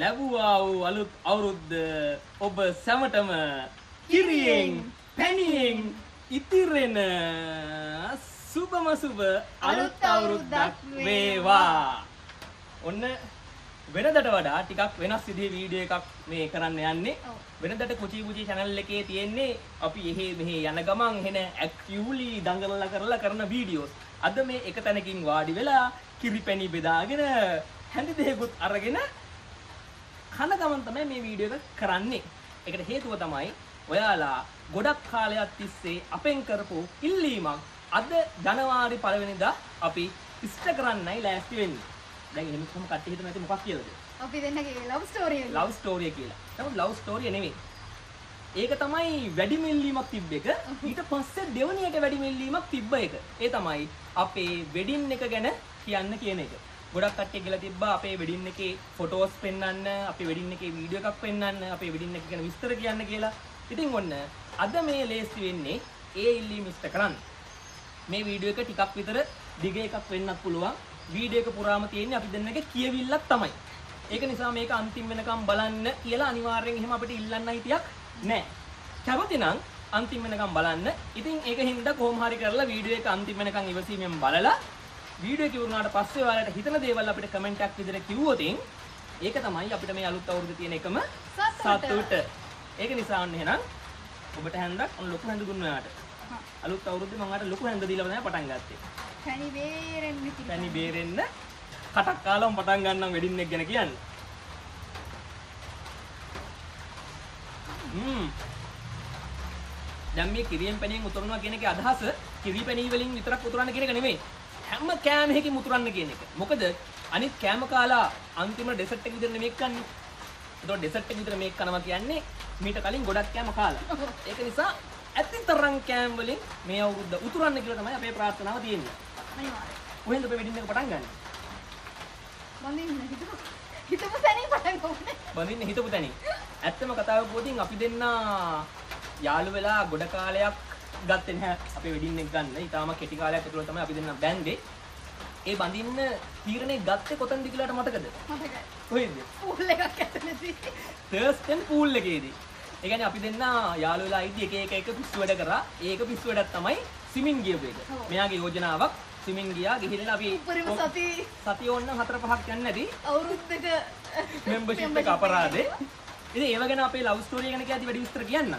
ලැබුවා වූ අලුත් අවුරුද්ද ඔබ සැමටම කිරියෙන් පැනියෙන් ඉතිරෙන සුබම සුබ අලුත් අවුරුද්දක් වේවා. ඔන්න වෙනදට වඩා ටිකක් වෙනස් විදිහේ වීඩියෝ එකක් මේ කරන්න යන්නේ. වෙනදට කුචි කුචි channel එකේ තියෙන්නේ අපි එහෙ මෙහෙ යන ගමන් හෙන ඇක්ටිව්ලි දඟලලා කරලා කරන වීඩියෝස් අද මේ එක තැනකින් වාඩි වෙලා කිරිපැණි බෙදාගෙන හැඳි දෙහෙකුත් අරගෙන කන ගමන් තමයි මේ වීඩියෝ එක කරන්නේ. ඒකට හේතුව තමයි ඔයාලා ගොඩක් කාලයක් තිස්සේ අපෙන් කරපු ඉල්ලීමක් අද ජනවාරි පළවෙනිදා අපි ඉෂ්ට කරන්නයි ලෑස්ති වෙන්නේ. දැන් එහෙම කොහොම කට්ටිය හිතන ඇති මොකක් කියලාද? අපි දෙන්නගේ ලව් ස්ටෝරිය. ලව් ස්ටෝරිය කියලා. නමුත් ලව් ස්ටෝරිය නෙමෙයි. ඒක තමයි වැඩි මිල්ලීමක් තිබ්බ එක. ඊට පස්සේ දෙවනියට වැඩි මිල්ලීමක් තිබ්බ එක. ඒ තමයි අපේ වෙඩින් එක ගැන කියන්න කියන එක. ගොඩක් කට්ටිය කියලා තිබ්බා අපේ වෙඩින් එකේ ෆොටෝස් පෙන්වන්න, අපේ වෙඩින් එකේ වීඩියෝ එකක් පෙන්වන්න, අපේ වෙඩින් එක ගැන විස්තර කියන්න කියලා. ඉතින් ඔන්න අද මේ ලේස්ති වෙන්නේ ඒ ඉල්ලීම ඉෂ්ට කරන්න. මේ වීඩියෝ එක ටිකක් විතර දිග එකක් වෙන්නත් පුළුවන්. වීඩියෝ එක පුරාම තියෙන්නේ අපි දෙන්නගේ කියවිල්ලක් තමයි. ඒක නිසා මේක අන්තිම වෙනකම් බලන්න කියලා අනිවාර්යෙන් එහෙම අපිට ඉල්ලන්න හිතියක් නැහැ. කැමති නම් අන්තිම වෙනකම් බලන්න. ඉතින් ඒක හින්දා කොහොම හරි කරලා වීඩියෝ එක අන්තිම වෙනකම් ඉවසීමෙන් බලලා වීඩියෝ එක ඉවරනාට පස්සේ ඔයාලට හිතන දේවල් අපිට කමෙන්ට් එකක් විදිහට කිව්වොත් ඒක තමයි අපිට මේ අලුත් අවුරුද්දේ තියෙන එකම සතුට. ඒක නිසා අන්න එහෙනම් ඔබට හැන්දක් ඔන්න ලොකු හැන්ද දුන්න ඔයාට. හා. අලුත් අවුරුද්දේ මම ඔයාලට ලොකු හැන්ද දීලා තමයි පටන් ගත්තේ. පැණි බේරෙන්න කිව්වා. පැණි බේරෙන්න කටක් කාලම පටන් ගන්නම් වෙඩින් එක ගැන කියන්න. හ්ම්. දැන් මේ කිරියෙන් පැණියෙන් උතුරනවා කියන එකේ අදහස කිරි පැණි වලින් විතරක් උතුරන්න කියන එක නෙමෙයි. හැම කෑමකින් උතුරන්න කියන එක. මොකද අනිත් කෑම කාලා අන්තිම ඩෙසර්ට් එක විතර නෙමෙයි කන්නේ. ඒතකොට ඩෙසර්ට් එක විතර මේක කනවා කියන්නේ මීට කලින් ගොඩක් කෑම කාලා. ඒක නිසා ඇතිතරම් කෑම වලින් මේ අවුරුද්ද උතුරන්න කියලා තමයි අපේ ප්‍රාර්ථනාව තියෙන්නේ. කොහෙන්ද ඔබ වෙඩින් එක පටන් ගන්නේ? බඳින්න හිතපු හිතපු තැනින් පටන් ගන්න. බඳින්න හිතපු තැනින්. ඇත්තම කතාව පොතින් අපි දෙන්න යාළු වෙලා ගොඩ කාලයක් ගත්තේ නැහැ අපේ වෙඩින් එක ගන්න. ඊටාම කෙටි කාලයක් ඇතුළත තමයි අපි දෙන්න බැන්දේ. ඒ බඳින්න තීරණය ගත්තේ කොතනද කියලාට මතකද? මතකයි. කොහෙන්ද? පූල් එකක් ඇතුළේදී. තර්ස්ටන් පූල් එකේදී. ඒ කියන්නේ අපි දෙන්න යාළු වෙලා ඉදි එක එක එක පිස්සු වැඩ කරා. ඒක පිස්සු වැඩක් තමයි ස්විමින් ගියපු එක. මෙයාගේ යෝජනාවක් ස්විමින් ගියා ගිහිල්ලා අපි උපරිම සති සතිය ඕන්න හතර පහක් යන්නේ නැති අවුරුද්දක මෙම්බර්ෂිප් එක අපරාධේ. ඉතින් ඒව ගැන අපේ ලව් ස්ටෝරිය ගැන කියද්දි වැඩි විස්තර කියන්න.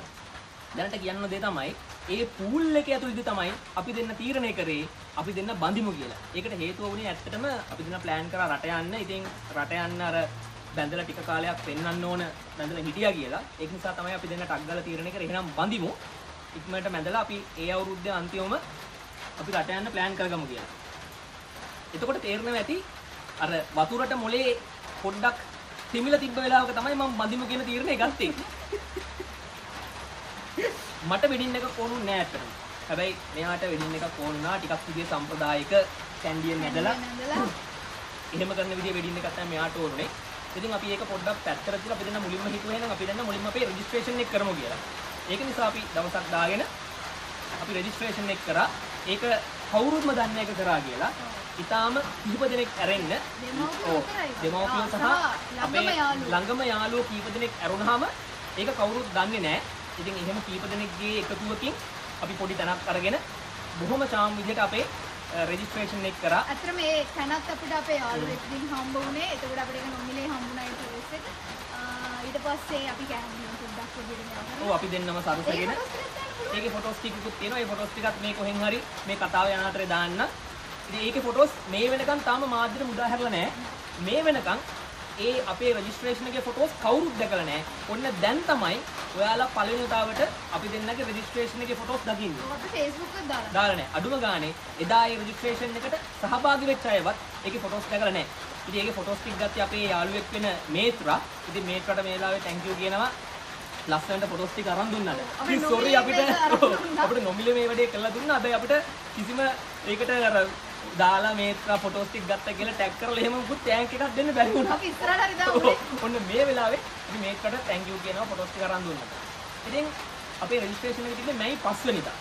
දැනට කියන්න දේ තමයි ඒ පූල් එක ඇතුළේදී තමයි අපි දෙන්න තීරණය කරේ අපි දෙන්න බඳිමු කියලා. ඒකට හේතුව වුණේ ඇත්තටම අපි දෙන්න ප්ලෑන් කරා රට යන්න. ඉතින් රට යන්න අර බැඳලා ටික කාලයක් පෙන්වන්න ඕන බැඳලා හිටියා කියලා. ඒක නිසා තමයි අපි දෙන්න ටක් ගාලා තීරණය කරේ එහෙනම් බඳිමු. ඉක්මනට බැඳලා අපි ඒ අවුරුද්දේ අන්තිමම අපි රට යන්න ප්ලෑන් කරගමු කියලා. එතකොට තේරෙනවා ඇති අර වතුරට මොලේ පොඩ්ඩක් තිමිලා තිබ්බ වෙලාවක තමයි මම බඳිමු කියන තීරණය ගත්තේ. මට වෙඩින් එකක් ඕනුන්නේ නෑ ඇත්තටම. හැබැයි මෙයාට වෙඩින් එකක් ඕන වුණා ටිකක් විදිය සම්ප්‍රදායික කැන්ඩියෙන් නැදලා නැදලා එහෙම කරන විදිය වෙඩින් එකක් තමයි මෙයාට ඕනේ. ඉතින් අපි ඒක පොඩ්ඩක් පැත්තට දාලා අපි දෙන්න මුලින්ම හිතුවේ නම් අපි දෙන්න මුලින්ම අපේ රෙජිස්ට්‍රේෂන් එක කරමු කියලා. ඒක නිසා අපි දවසක් දාගෙන අපි රෙජිස්ට්‍රේෂන් එක කරා. ඒක කවුරුත්ම දන්නේ එක කරා කියලා. ඊටාම කිහිප දෙනෙක් ඇරෙන්න දෙමව්පියෝ සහ අපේ ළඟම යාළුවෝ. ළඟම යාළුවෝ කීප දෙනෙක් ඇරුණාම ඒක කවුරුත් දන්නේ නැහැ. ඉතින් එහෙම කීප දෙනෙක්ගේ එකතුවකින් අපි පොඩි තැනක් අරගෙන බොහොම චාම් විදිහට අපේ රෙජිස්ට්‍රේෂන් එක කරා. ඇත්තටම මේ තැනත් අපිට අපේ යාළුවෙක් දින් හම්බ වුණේ. එතකොට අපිට ඒක නොමිලේ හම්බුණා ඒ ටූරිස් එක. ඊට පස්සේ අපි කෑම පොඩ්ඩක් විදිහට යනවා. ඔව් අපි දෙන්නම සරුසගෙන ඒකේ ෆොටෝස් ටිකකුත් තියෙනවා. ඒ ෆොටෝස් ටිකත් මේ කොහෙන් හරි මේ කතාව යන අතරේ දාන්න. ඉතින් ඒකේ ෆොටෝස් මේ වෙනකන් තාම මාධ්‍යට මුදා හැරලා නැහැ. මේ වෙනකන් ඒ අපේ රෙජිස්ට්‍රේෂන් එකේ ෆොටෝස් කවුරුත් දැකලා නැහැ. ඔන්න දැන් තමයි ඔයාලා පළවෙනි වතාවට අපි දෙන්නගේ රෙජිස්ට්‍රේෂන් එකේ ෆොටෝස් දකින්නේ. අපි Facebook එකත් දාලා. දාලා නැහැ. අඩුම ගානේ එදා ඒ රෙජිස්ට්‍රේෂන් එකට සහභාගී වෙච්ච අයවත් ඒකේ ෆොටෝස් දැකලා නැහැ. ඉතින් ඒකේ ෆොටෝස් ටික ගත්තේ අපේ යාළුවෙක් වෙන මේත්‍රා. ඉතින් මේත්‍රාට මේ වෙලාවේ thank you කියනවා. ලස්සනට ෆොටෝස් ටික අරන් දුන්නාට. ඉතින් sorry අපිට. අපිට නොමිලේ මේ වැඩේ කළා දුන්නා. හැබැයි අපිට කිසිම ඒකට අර දාලා මේත්‍රා ෆොටෝස් ටික ගත්තා කියලා ටැග් කරලා එහෙම මුකුත් ටැග් එකක් දෙන්න බැරි වුණා. අපි ඉස්සරහට හරි දාමුනේ. ඔන්න මේ වෙලාවේ අපි මේකට thank you කියනවා ෆොටෝස් ටික අරන් දුන්නා. ඉතින් අපේ රෙජිස්ට්‍රේෂන් එක තිබ්බේ මැයි 5 වෙනිදා.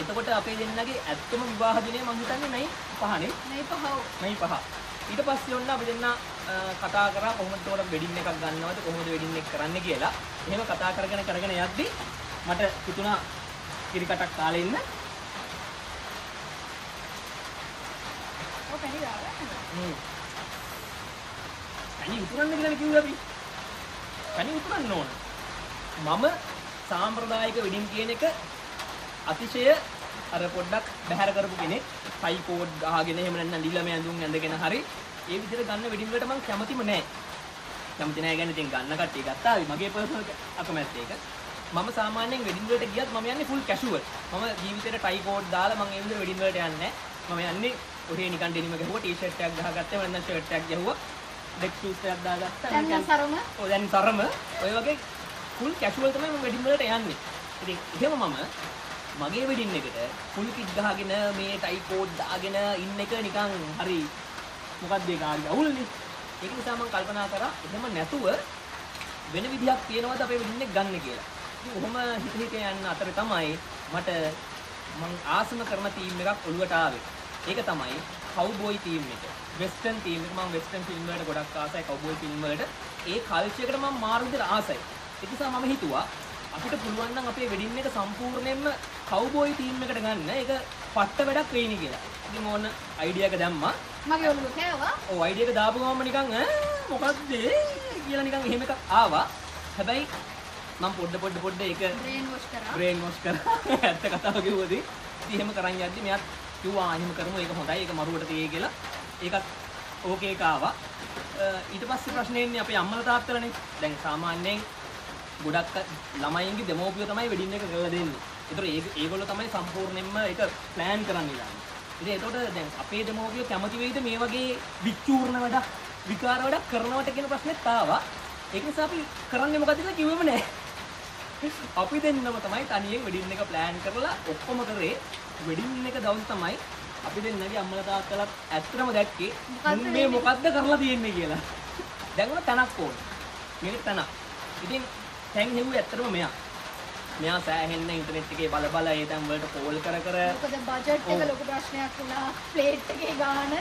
එතකොට අපේ දෙන්නගේ ඇත්තම විවාහ දිනය මං හිතන්නේ මේ පහනේ නයි පහව මේ පහ. ඊට පස්සේ ඔන්න අපි දෙන්න කතා කරා කොහොමද උඩ වෙඩින් එකක් ගන්නවද කොහොමද වෙඩින් එක කරන්න කියලා. එහෙම කතා කරගෙන කරගෙන යද්දි මට හිතුණා කිරිකටක් කාලේ ඉන්න. ඔය පැණි දාලා හ්ම්. පැණි උතුරන්න කියලා කිව්වා අපි. පැණි උතුරන්න ඕන. මම සාම්ප්‍රදායික වෙඩින් කියන එක අතිශය අර පොඩ්ඩක් බැහැර කරපු කෙනෙක්. ටයි කෝඩ් ගහගෙන එහෙම නැත්නම් ලිලම ඇඳුම් ඇඳගෙන හරි ඒ විදිහට ගන්න වෙඩින් වලට මම කැමතිම නෑ. කැමති නෑ කියන්නේ ඉතින් ගන්න කට්ටිය ගත්තා. මගේ පර්සනල් අකමැත්ත ඒක. මම සාමාන්‍යයෙන් වෙඩින් වලට ගියත් මම යන්නේ ෆුල් කැෂුවල්. මම ජීවිතේට ටයි කෝඩ් දාලා මම ඒ විදිහට වෙඩින් වලට යන්නේ නෑ. මම යන්නේ ඔහේ නිකන් ඩෙනිම ගහුවා ටී-ෂර්ට් එකක් ගහගත්තා නැත්නම් ෂර්ට් එකක් ගැහුවා. ඩෙක් ෂූස් එකක් දාගත්තා. දැන් සරම ඔය දැන් තරම ඔය වගේ ෆුල් කැෂුවල් තමයි මම වෙඩින් වලට යන්නේ. ඉතින් එහෙම මම මගේ වෙඩින් එකට ෆුල් කිට් ගහගෙන මේ ටයි කෝඩ් දාගෙන ඉන්න එක නිකන් හරි මොකක්ද ඒක හරි අවුල්නේ. ඒක නිසා මම කල්පනා කරා එහෙම නැතුව වෙන විදිහක් තියෙනවද අපේ වෙඩින් එක ගන්න කියලා. ඉතින් ඔහොම හිත හිත යන අතරේ තමයි මට මං ආසම කරන ටීම් එකක් ඔළුවට ආවේ. ඒක තමයි කවුබෝයි ටීම් එක. වෙස්ටර්න් ටීම් එක මම වෙස්ටර්න් ෆිල්ම් වලට ගොඩක් ආසයි කවුබෝයි ෆිල්ම් වලට. ඒ කල්චර් එකට මම මාරු විදිහට ආසයි. ඒ නිසා මම හිතුවා අපිට පුළුවන් නම් අපේ වෙඩින් එක සම්පූර්ණයෙන්ම කවුබෝයි ටීම් එකට ගන්න. ඒක පට්ට වැඩක් වෙයිනි කියලා. ඉතින් ඕන අයිඩියා එක දැම්මා. මගේ ඔළුව කෑවා. ඔව් අයිඩියා එක දාපු ගමන් නිකන් ඈ මොකද්ද කියලා නිකන් එහෙම එකක් ආවා. හැබැයි මම පොඩ පොඩ පොඩ ඒක බ්‍රේන් වොෂ් කරා. බ්‍රේන් වොෂ් කරා. ඇත්ත කතාව කිව්වදී ඉතින් එහෙම කරන් යද්දි මෙයාත් කිව්වා "ආ, එහෙම කරමු. ඒක හොඳයි. ඒක මරුවට තියෙයි කියලා. ඒකත් ඕකේ එක ආවා. ඊට පස්සේ ප්‍රශ්නේ එන්නේ අපේ අම්මලා තාත්තලානේ. දැන් සාමාන්‍යයෙන් ගොඩක් ළමයින්ගේ දෙමෝපියෝ තමයි වෙඩින් එක කරලා දෙන්නේ ඒතර ඒ ඒගොල්ලෝ තමයි සම්පූර්ණයෙන්ම ඒක ප්ලෑන් කරන්න ඉන්නේ ඉතින් ඒතකොට දැන් අපේ දෙමෝපියෝ කැමති වෙයිද මේ වගේ විචූර්ණ වැඩක් විකාර වැඩක් කරනවට කියන ප්‍රශ්නෙත් ආවා ඒක නිසා අපි කරන්නේ මොකද කියලා කිව්වෙම නෑ අපි දෙන්නම තමයි තනියෙන් වෙඩින් එක ප්ලෑන් කරලා ඔක්කොම කරේ වෙඩින් එක දවස් තමයි අපි දෙන්නගේ අම්මලා තාත්තලාත් ඇත්තටම දැක්කේ මේ මොකද්ද කරලා තියෙන්නේ කියලා. දැන් උන තනක් ඕන. මේක තනක්. ඉතින් තැන් හෙව්වේ ඇත්තටම මෙයා. මෙයා සෑහෙන්න ඉන්ටර්නෙට් එකේ බල බල ඒ තැන් වලට කෝල් කර කර මොකද බජට් එක. ලොකු ප්‍රශ්නයක් වුණා ප්ලේට් එකේ ගාන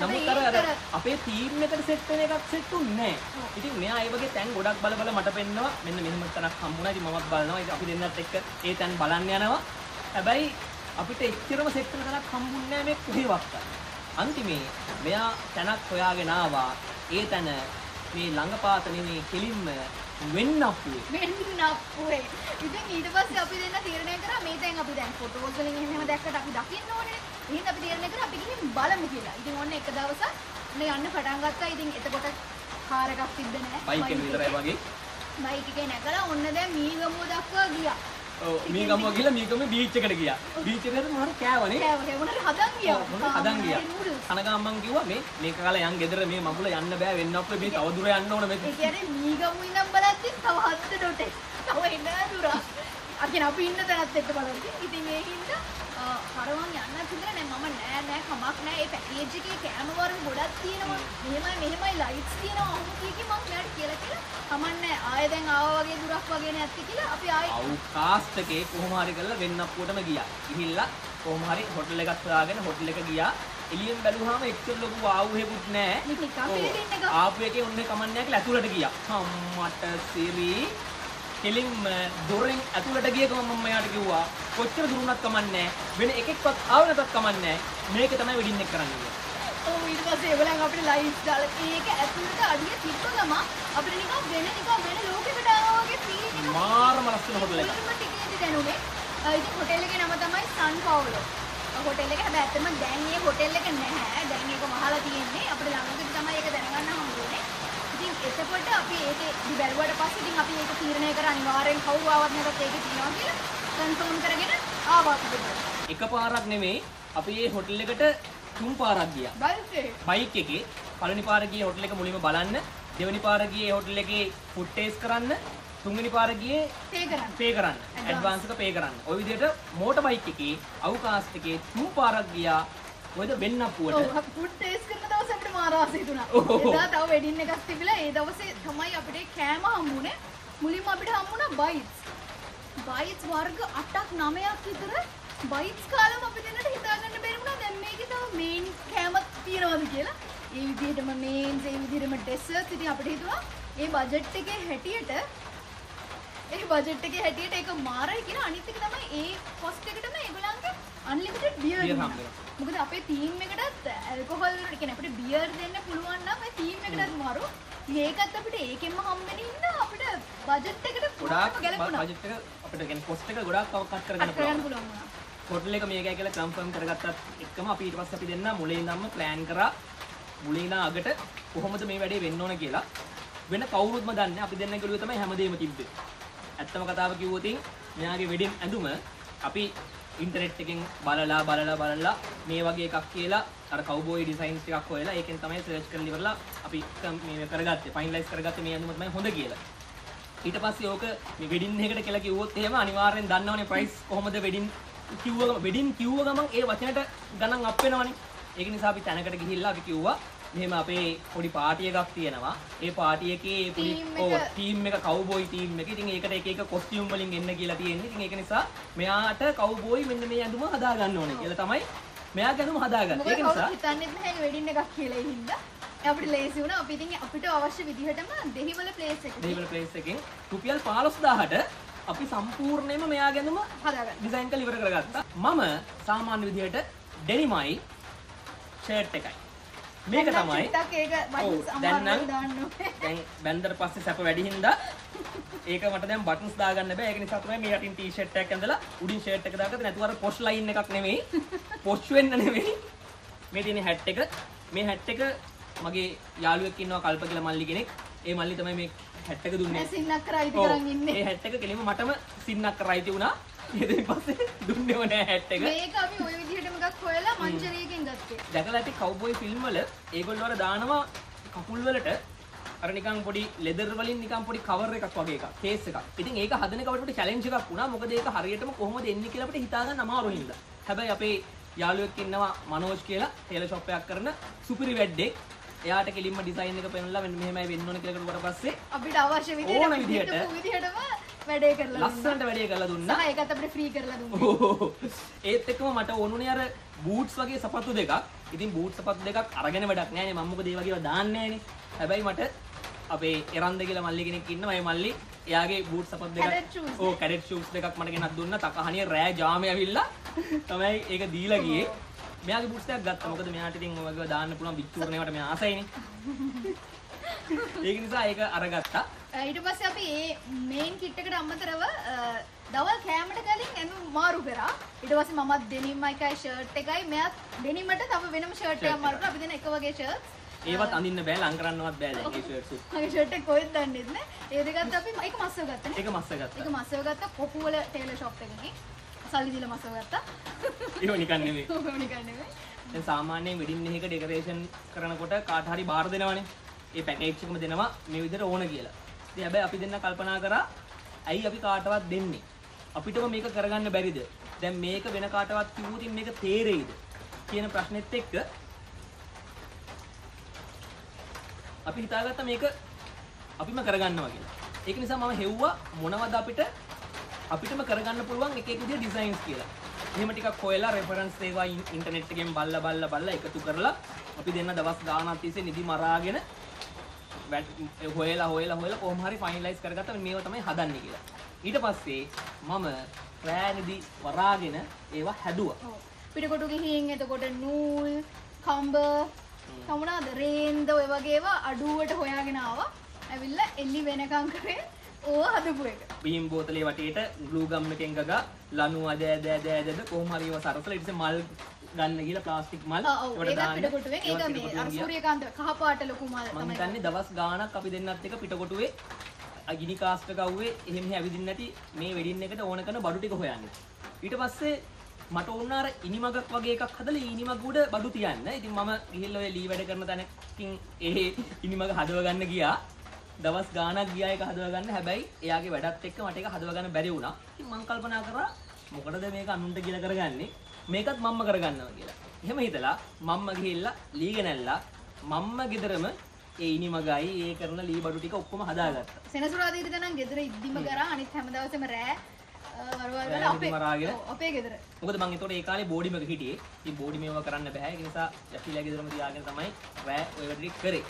නමුත් අර අර අපේ ටීම් එකට සෙට් වෙන එකක් සෙට් උන්නේ නැහැ. ඉතින් මෙයා ඒ වගේ තැන් ගොඩක් බල බල මට පෙන්නවා. මෙන්න මෙහෙම තැනක් හම්බුණා. ඉතින් මමත් බලනවා. ඉතින් අපි දෙන්නත් එක්ක ඒ තැන් බලන්න යනවා. හැබැයි අපිට එච්චරම සෙට් වෙන තැනක් හම්බුන්නේ නැහැ මේ කොහෙවත්. අන්තිමේ මෙයා තැනක් හොයාගෙන ආවා. ඒ තැන මේ ළඟපාත නෙමේ කෙලින්ම වෙන්න අප්පුවේ. මෙන්න අප්පුවේ. ඉතින් ඊට පස්සේ අපි දෙන්න තීරණය කරා මේ දැන් අපි දැන් ෆොටෝස් වලින් එහෙම එහෙම දැක්කට අපි දකින්න ඕනේ. එහෙනම් අපි තීරණය කරා අපි ගිහින් බලමු කියලා. ඉතින් ඔන්න එක දවසක් මේ යන්න පටන් ගත්තා. ඉතින් එතකොට කාර් එකක් තිබ්බ නැහැ. බයික් එක විතරයි වගේ. බයික් එකේ නැගලා ඔන්න දැන් මීගමුව දක්වා ගියා. ඔව් මේ ගම ගිහලා මේ ගම බීච් එකට ගියා. බීච් එකට මාර කෑවනේ. කෑවනේ මොනද හදන් ගියා. හදන් ගියා. කනගාම්මන් කිව්වා මේ මේක කාලා යන් ගෙදර මේ මගුල යන්න බෑ වෙන්න අප්පේ මේ තව දුර යන්න ඕන ඒ මේ කියන්නේ මීගමුව ඉඳන් බලද්දි තව හත්ත ඩොටේ. තව එන්න දුර. අකින අපි ඉන්න තැනත් එක්ක බලද්දි. ඉතින් ඒ හින්දා හරවන් යන්න තිබුණා නෑ මම නෑ නෑ කමක් නෑ ඒ පැකේජ් එකේ කෑම වර්ග ගොඩක් තියෙනවා. මෙහෙමයි මෙහෙමයි ලයිට්ස් තියෙනවා. අහු කීකි මං මෙයාට කියලා කියලා. කමන්නේ ආයෙ දැන් ආවා වගේ දුරක් වගේ නැත්ති කියලා අපි ආයෙ අවු කාස්ට් එකේ කොහොම හරි කරලා වෙන්න අප්පුවටම ගියා. ගිහිල්ලා කොහොම හරි හොටල් එකක් හොයාගෙන හොටල් එක ගියා. එළියෙන් බැලුවාම එච්චර ලොකු ආවු හේකුත් නෑ. ආපු එකේ උන්නේ කමන්නෑ කියලා ඇතුළට ගියා. අම්මට සිරි කෙලින්ම දොරෙන් ඇතුළට ගිය ගමන් මම එයාට කිව්වා කොච්චර දුරුණක් කමන්නේ වෙන එකෙක්වත් ආව නැතත් කමන්නේ මේක තමයි වෙඩින් එක කරන්න කියලා. ඔව් ඊට පස්සේ ඒගොල්ලන් අපිට ලයිට්ස් දාලා ඒක ඇතුළට අඩිය තිබ්බ ගම අපිට නිකන් වෙන නිකන් වෙන ලෝකෙකට ආවා වගේ ෆීල් එකක්. මාරම ලස්සන හොටල් එකක්. මුලින්ම ටිකේදී දැනුනේ. ඉතින් හොටෙල් එකේ නම තමයි සන් පවුලෝ හොටෙල් එක හැබැයි ඇත්තම දැන් මේ හොටෙල් එක නැහැ. දැන් ඒක වහලා තියෙන්නේ. අපිට ළඟදී තමයි ඒක දැනගන්න ඉතින් එතකොට අපි ඒක බැලුවට පස්සේ ඉතින් අපි ඒක තීරණය කර අනිවාර්යෙන් කවුරු ආවත් නැතත් ඒක තියෙනවා කියලා කන්ෆර්ම් කරගෙන ආවා අපි දෙන්න එකපාරක් නෙමෙයි අපි මේ හොටල් එකට තුන් පාරක් ගියා. බයිස්සේ බයික් එකේ පළවෙනි පාර ගියේ හොටල් එක මුලින්ම බලන්න, දෙවෙනි පාර ගියේ හොටල් එකේ ෆුඩ් ටේස්ට් කරන්න, තුන්වෙනි පාර ගියේ පේ කරන්න පේ කරන්න. ඇඩ්වාන්ස් එක පේ කරන්න. ওই විදිහට මෝටර් බයික් එකේ අවකාශ එකේ තුන් පාරක් ගියා. මොකද වෙන්නප්පුවට ඔව් ෆුඩ් ටේස්ට් කරන දවස් අපිට මාර ආසයි හිතුණා. එදා තව වෙඩින් එකක් තිබිලා ඒ දවසේ තමයි අපිට කෑම හම්බුනේ. මුලින්ම අපිට හම්බුණා බයිට්ස්. බයිට්ස් වර්ග 8ක් 9ක් විතර බයිස් කාලම අපි දෙන්නට හිතාගන්න බැරිුණා දැන් මේකේ තව මේන් කෑමක් තියනවාද කියලා. ඒ විදිහටම මේන්ස් ඒ විදිහටම ඩෙසර්ට්ස් ඉතින් අපිට හිතුණා ඒ බජට් එකේ හැටියට ඒ බජට් එකේ හැටියට ඒක මාරයි කියලා අනිත් එක තමයි ඒ කොස්ට් එකටම ඒගොල්ලන්ගේ අන්ලිමිටඩ් බියර් Beer දුන්නා. හම්බ වෙනවා. මොකද අපේ ටීම් එකටත් ඇල්කොහොල් කියන්නේ අපිට බියර් දෙන්න පුළුවන් නම් ඒ ටීම් එකටත් මාරු. ඒකත් අපිට ඒකෙන්ම හම්බෙන හින්දා අපිට බජට් එකට ගොඩාක් ගැලපුණා. බජට් එක අපිට කියන්නේ කොස්ට් එක ගොඩාක් කව් කට් කරගන්න පුළුවන්. හොටල් එක මේකයි කියලා කන්ෆර්ම් කරගත්තත් එක්කම අපි ඊට පස්සේ අපි දෙන්න මුලින් ඉඳන්ම ප්ලෑන් කරා මුලින් ඉඳන් අගට කොහොමද මේ වැඩේ වෙන්න ඕන කියලා වෙන කවුරුත්ම දන්නේ. අපි දෙන්න ගිහුවේ තමයි හැමදේම තිබ්බේ. ඇත්තම කතාව කිව්වොත් මෙයාගේ වෙඩින් ඇඳුම අපි ඉන්ටර්නෙට් එකෙන් බලලා බලලා බලලා මේ වගේ එකක් කියලා අර කවුබෝයි ඩිසයින්ස් ටිකක් හොයලා ඒකෙන් තමයි සර්ච් කරලා ඉවරලා අපි කම්- මේ කරගත්තේ ෆයිනලයිස් කරගත්තේ මේ ඇඳුම තමයි හොඳ කියලා. ඊට පස්සේ ඕක මේ වෙඩින් එකකට කියලා කිව්වොත් එහෙම අනිවාර්යෙන් දන්නවනේ ප්‍රයිස් කොහොමද වෙඩින් කිව්ව ගම වෙඩින් කිව්ව ගමන් ඒ වචනට ගණන් අප් වෙනවනේ. ඒක නිසා අපි තැනකට ගිහිල්ලා අපි කිව්වා මෙහෙම අපේ පොඩි පාටි එකක් තියෙනවා. ඒ පාටි එකේ පොඩි ඔව් ටීම් එක කවුබෝයි ටීම් එක. ඉතින් ඒකට එක එක කොස්ටියුම් වලින් එන්න කියලා තියෙන්නේ. ඉතින් ඒක නිසා මෙයාට කවුබෝයි මෙන්න මේ ඇඳුම හදා ගන්න ඕනේ කියලා තමයි මෙයාගේ ඇඳුම හදාගන්නේ. ඒක නිසා හිතන්නෙත් නැහැ වෙඩින් එකක් කියලා හින්දා අපිට ලේසි වුණා අපි ඉතින් අපිට අවශ්‍ය විදිහටම දෙහිවල ප්ලේස් එක දේවල් ප්ලේස් එකෙන් රුපියල් 15000ට අපි සම්පූර්ණයෙන්ම මෙයාගේ ඇඳුම හදාගන්න ඩිසයින් කරලා ඉවර කරගත්තා. මම සාමාන්‍ය විදිහට ඩෙනිමයි ෂර්ට් එකයි. මේක තමයි දැන්. දැන් බැන්දට පස්සේ සැප වැඩි හින්දා ඒක මට දැන් බටන්ස් දාගන්න බෑ. ඒක නිසා තමයි මේ යටින් ටී-ෂර්ට් එකක් ඇඳලා උඩින් ෂර්ට් එක දාගත්තේ. නැතුව අර පොෂ් ලයින් එකක් නෙමෙයි. පොෂ් වෙන්න නෙමෙයි. මේ තියෙන හැට් එක. මේ හැට් එක මගේ යාළුවෙක් ඉන්නවා කල්ප කියලා මල්ලි කෙනෙක්. ඒ මල්ලි තමයි මේ හැට් එක දුන්නේ. සින්නක් කරා ඉති ඔව්. කරන් ඉන්නේ ඒ හැට් එක කෙලින්ම මටම සින්නක් කරයිති වුණා. ඊට පස්සේ දුන්නේම නෑ හැට් එක. මේක අපි ওই විදිහටම එකක් හොයලා මංජරියකින් ගත්තේ දැකලා ඇති කව්බොයි ෆිල්ම් වල ඒගොල්ලෝ අර දානවා කකුල් වලට අර නිකන් පොඩි ලෙදර් වලින් නිකන් පොඩි කවර් එකක් වගේ එකක් කේස් එකක්. ඉතින් ඒක හදන පොඩි චැලෙන්ජ් එකක් වුණා. මොකද ඒක හරියටම කොහොමද එන්නේ කියලා අපිට හිතා ගන්න අමාරු හින්දා. හැබැයි අපේ යාළුවෙක් ඉන්නවා මනෝජ් කියලා ටේලර් ෂොප් එකක් කරන සුපිරි වැඩේ. එයාට කෙලින්ම ඩිසයින් එක පෙන්නලා මෙන්න මෙහෙමයි වෙන්න ඕන කියලා කිව්වට පස්සේ අපිට අවශ්‍ය විදිහට ඕන විදිහට. විදිහටම වැඩේ කරලා දුන්නා. ලස්සනට වැඩේ කරලා දුන්නා. සහ ඒකත් අපිට ෆ්‍රී කරලා දුන්නා. ඒත් එක්කම මට ඕනුනේ අර බූට්ස් වගේ සපත්තු දෙකක්. ඉතින් බූට් සපත්තු දෙකක් අරගෙන වැඩක් නැහැ නේ. මම මොකද ඒ වගේ ඒවා දාන්නේ නැහැ නේ. හැබැයි මට අපේ එරන්ද කියලා මල්ලි කෙනෙක් ඉන්නවා. ඒ මල්ලි එයාගේ බූට් සපත්තු Cadet දෙකක් ඕ කැඩට් ෂූස් දෙකක් මට ගෙනත් දුන්නා. තකහණිය රෑ ජාමේ ඇවිල්ලා තමයි ඒක දීලා ගියේ. මෙයාගේ බූට්ස් එකක් ගත්තා. මොකද මෙයාට ඉතින් ඔය වගේ දාන්න පුළුවන් වික්ටෝරියන් ඒවට මෙයා ආසයිනේ. ඒක නිසා ඒක අරගත්තා. ඊට පස්සේ අපි ඒ මේන් කිට් එකට අමතරව දවල් කෑමට කලින් ඇඳුම් මාරු කරා ඊට පස්සේ මමත් ඩෙනිම් එකයි ෂර්ට් එකයි මෙයාත් ඩෙනිමට තව වෙනම ෂර්ට් එකක්. මාරු කරා අපි දෙන එක වගේ ෂර්ට්ස් ඒවත් අඳින්න බෑ ලං කරන්නවත් බෑ දැන් ඒ ෂර්ට්ස්. මගේ ෂර්ට් එක කොහෙද දන්නේ නැහැ ඒ දෙකත් අපි ඒක මස්සව ගත්තනේ ඒක මස්ස ගත්තා. ඒක මස්සව ගත්තා කොපු වල ටේලර් ෂොප් එකකින් සල්ලි දීලා මස්සව ගත්තා ඒක නිකන් නෙමෙයි. ඕක නිකන් නෙමෙයි දැන් සාමාන්‍යයෙන් වෙඩින් එකක ඩෙකරේෂන් කරනකොට කාට හරි බාර දෙනවනේ. ඒ පැකේජ් එකම දෙනවා මේ විදිහට ඕන කියලා. ඉතින් හැබැයි අපි දෙන්න කල්පනා කරා ඇයි අපි කාටවත් දෙන්නේ? අපිටම මේක කරගන්න බැරිද? දැන් මේක වෙන කාටවත් කිව්වොත් මේක තේරෙයිද? කියන ප්‍රශ්නෙත් එක්ක අපි හිතාගත්තා මේක අපිම කරගන්නවා කියලා. ඒක නිසා මම හෙව්වා මොනවද අපිට අපිටම කරගන්න පුළුවන් එක එක විදිහේ ඩිසයින්ස් කියලා. එහෙම ටිකක් හොයලා රෙෆරන්ස් ඒවා ඉන්- ඉන්ටර්නෙට් එකෙන් බලලා බලලා බලලා එකතු කරලා අපි දෙන්න දවස් ගාණක් තිස්සේ නිදි මරාගෙන හොයලා හොයලා හොයලා කොහොම හරි ෆයිනලයිස් කරගත්තා මේවා තමයි හදන්නේ කියලා. ඊට පස්සේ මම රෑ නිදි වරාගෙන ඒවා හැදුවා. පිටකොටු ගිහින් එතකොට නූල් කම්බ කමුණාද රේන්ද ඔය වගේ ඒවා අඩුවට හොයාගෙන ආවා ඇවිල්ලා එල්ලි වෙනකම් කරේ ඕව හදපු එක බීම් බෝතලේ වටේට ග්ලූ ගම් එකෙන් ගගා ලනු අද ඇද ඇද ඇදද කොහොම හරි ඒවා සරසලා ඊට පස්සේ මල් ගන්න ගිහලා ප්ලාස්ටික් මල් ඒවට දාන්න. පිටකොටුවෙන් ඒක මේ අර. සූර්යකාන්ත කහ පාට ලොකු මල් මම තමයි හිතන්නේ දවස් ගාණක් අපි දෙන්නත් එක පිටකොටුවේ අ ගිනි කාස්ට කව්වේ එහෙම හැවිදින්න නැති මේ වෙඩින් එකට ඕන කරන බඩු ටික හොයන්න. ඊට පස්සේ මට ඕන අර ඉනිමගක් වගේ එකක් හදලා ඉනිමග උඩ බඩු තියන්න. ඉතින් මම ගිහිල්ලා ඔය ලී වැඩ කරන තැනකින් ඒ ඉනිමග හදව ගන්න ගියා. දවස් ගාණක් ගියා ඒක හදව ගන්න. හැබැයි එයාගේ වැඩත් එක්ක මට ඒක හදව ගන්න බැරි වුණා. ඉතින් මම කල්පනා කරා මොකටද මේක අනුන්ට කියලා කරගන්නේ? මේකත් මම්ම කරගන්නවා කියලා. එහෙම හිතලා මම්ම ගිහිල්ලා ලී ගෙනල්ලා මම්ම ගෙදරම ඒ ඉනිමගයි ඒ කරන ලී බඩු ටික ඔක්කොම හදාගත්තා. සෙනසුරාදා ඉරිදා නම් ගෙදර ඉද්දිම කරා අනිත් හැම දවසෙම රෑ වරවල් වැල් හිටි මරාගෙන. අපේ ගෙදර මොකද මං එතකොට ඒ කාලේ බෝඩිම එක හිටියේ. ඉතින් බෝඩි මේව කරන්න බෑ. ඒ නිසා යටිලා ගෙදරම තියාගෙන තමයි රෑ ඔය වැඩ ටික කරේ.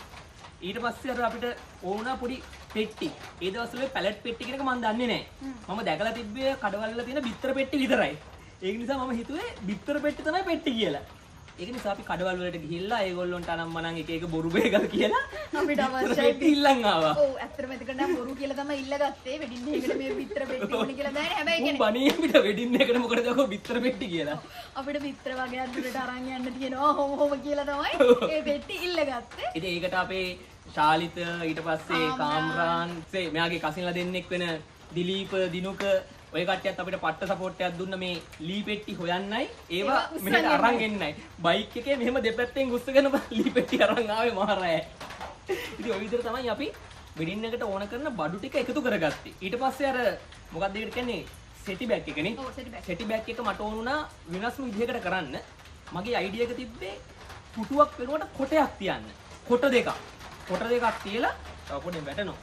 ඊට පස්සේ අර අපිට ඕන පොඩි පෙට්ටි. ඒ දවස්වල පැලට් පෙට්ටි කියන එක මම දන්නේ නැහැ. මම දැකලා තිබ්බේ කඩවල තියෙන බිත්තර පෙට්ටි විතරයි. ඒක නිසා මම හිතුවේ බිත්තර පෙට්ටි තමයි පෙට්ටි කියලා. ඒක නිසා අපි කඩවල වලට ගිහිල්ලා ඒගොල්ලොන්ට අනම්මනම් එක එක බොරු බේගල් කියලා අපිට අවශ්‍යයි ඉල්ලන් ආවා. ඔව් ඇත්තටම එතකොට නම් බොරු කියලා තමයි ඉල්ලගත්තේ වෙඩින් එකකට මේ විතර පෙට්ටි ඕනේ කියලා දැනේ හැබැයි කියන්නේ බණී අපිට වෙඩින් එකට මොකටද යකෝ බිත්තර පෙට්ටි කියලා. අපිට විතර වගේ අඳුරට අරන් යන්න තියෙනවා හොම හොම කියලා තමයි ඒ පෙට්ටි ඉල්ලගත්තේ ඉතින් ඒකට අපේ ශාලිත ඊට පස්සේ කාම්රාන්. සේ මෙයාගේ කසින්ලා දෙන්නෙක් වෙන දිලීප දිනුක. ඔය කට්ටියත් අපිට පට්ට සපෝට් එකක් දුන්න මේ ලී පෙට්ටි හොයන්නයි. ඒවා මෙහෙට අරන් එන්නයි. බයික් එකේ මෙහෙම දෙපැත්තෙන් උස්සගෙන ලී පෙට්ටි අරන් ආවේ මහරෑ ඉතින් ඔය විදිහට තමයි අපි වෙඩින් එකට ඕන කරන බඩු ටික එකතු කරගත්තේ. ඊට පස්සේ අර මොකක්ද ඒකට කියන්නේ? සෙටි බෑග් එකනේ ඔව් සෙටි බෑග් සෙටි බෑග් එක මට ඕන වුණා වෙනස්ම විදිහකට කරන්න. මගේ අයිඩියා එක තිබ්බේ පුටුවක් වෙනුවට කොටයක් තියන්න. කොට දෙකක් කොට දෙකක් තියලා තව පොඩ්ඩක් වැටෙනවා.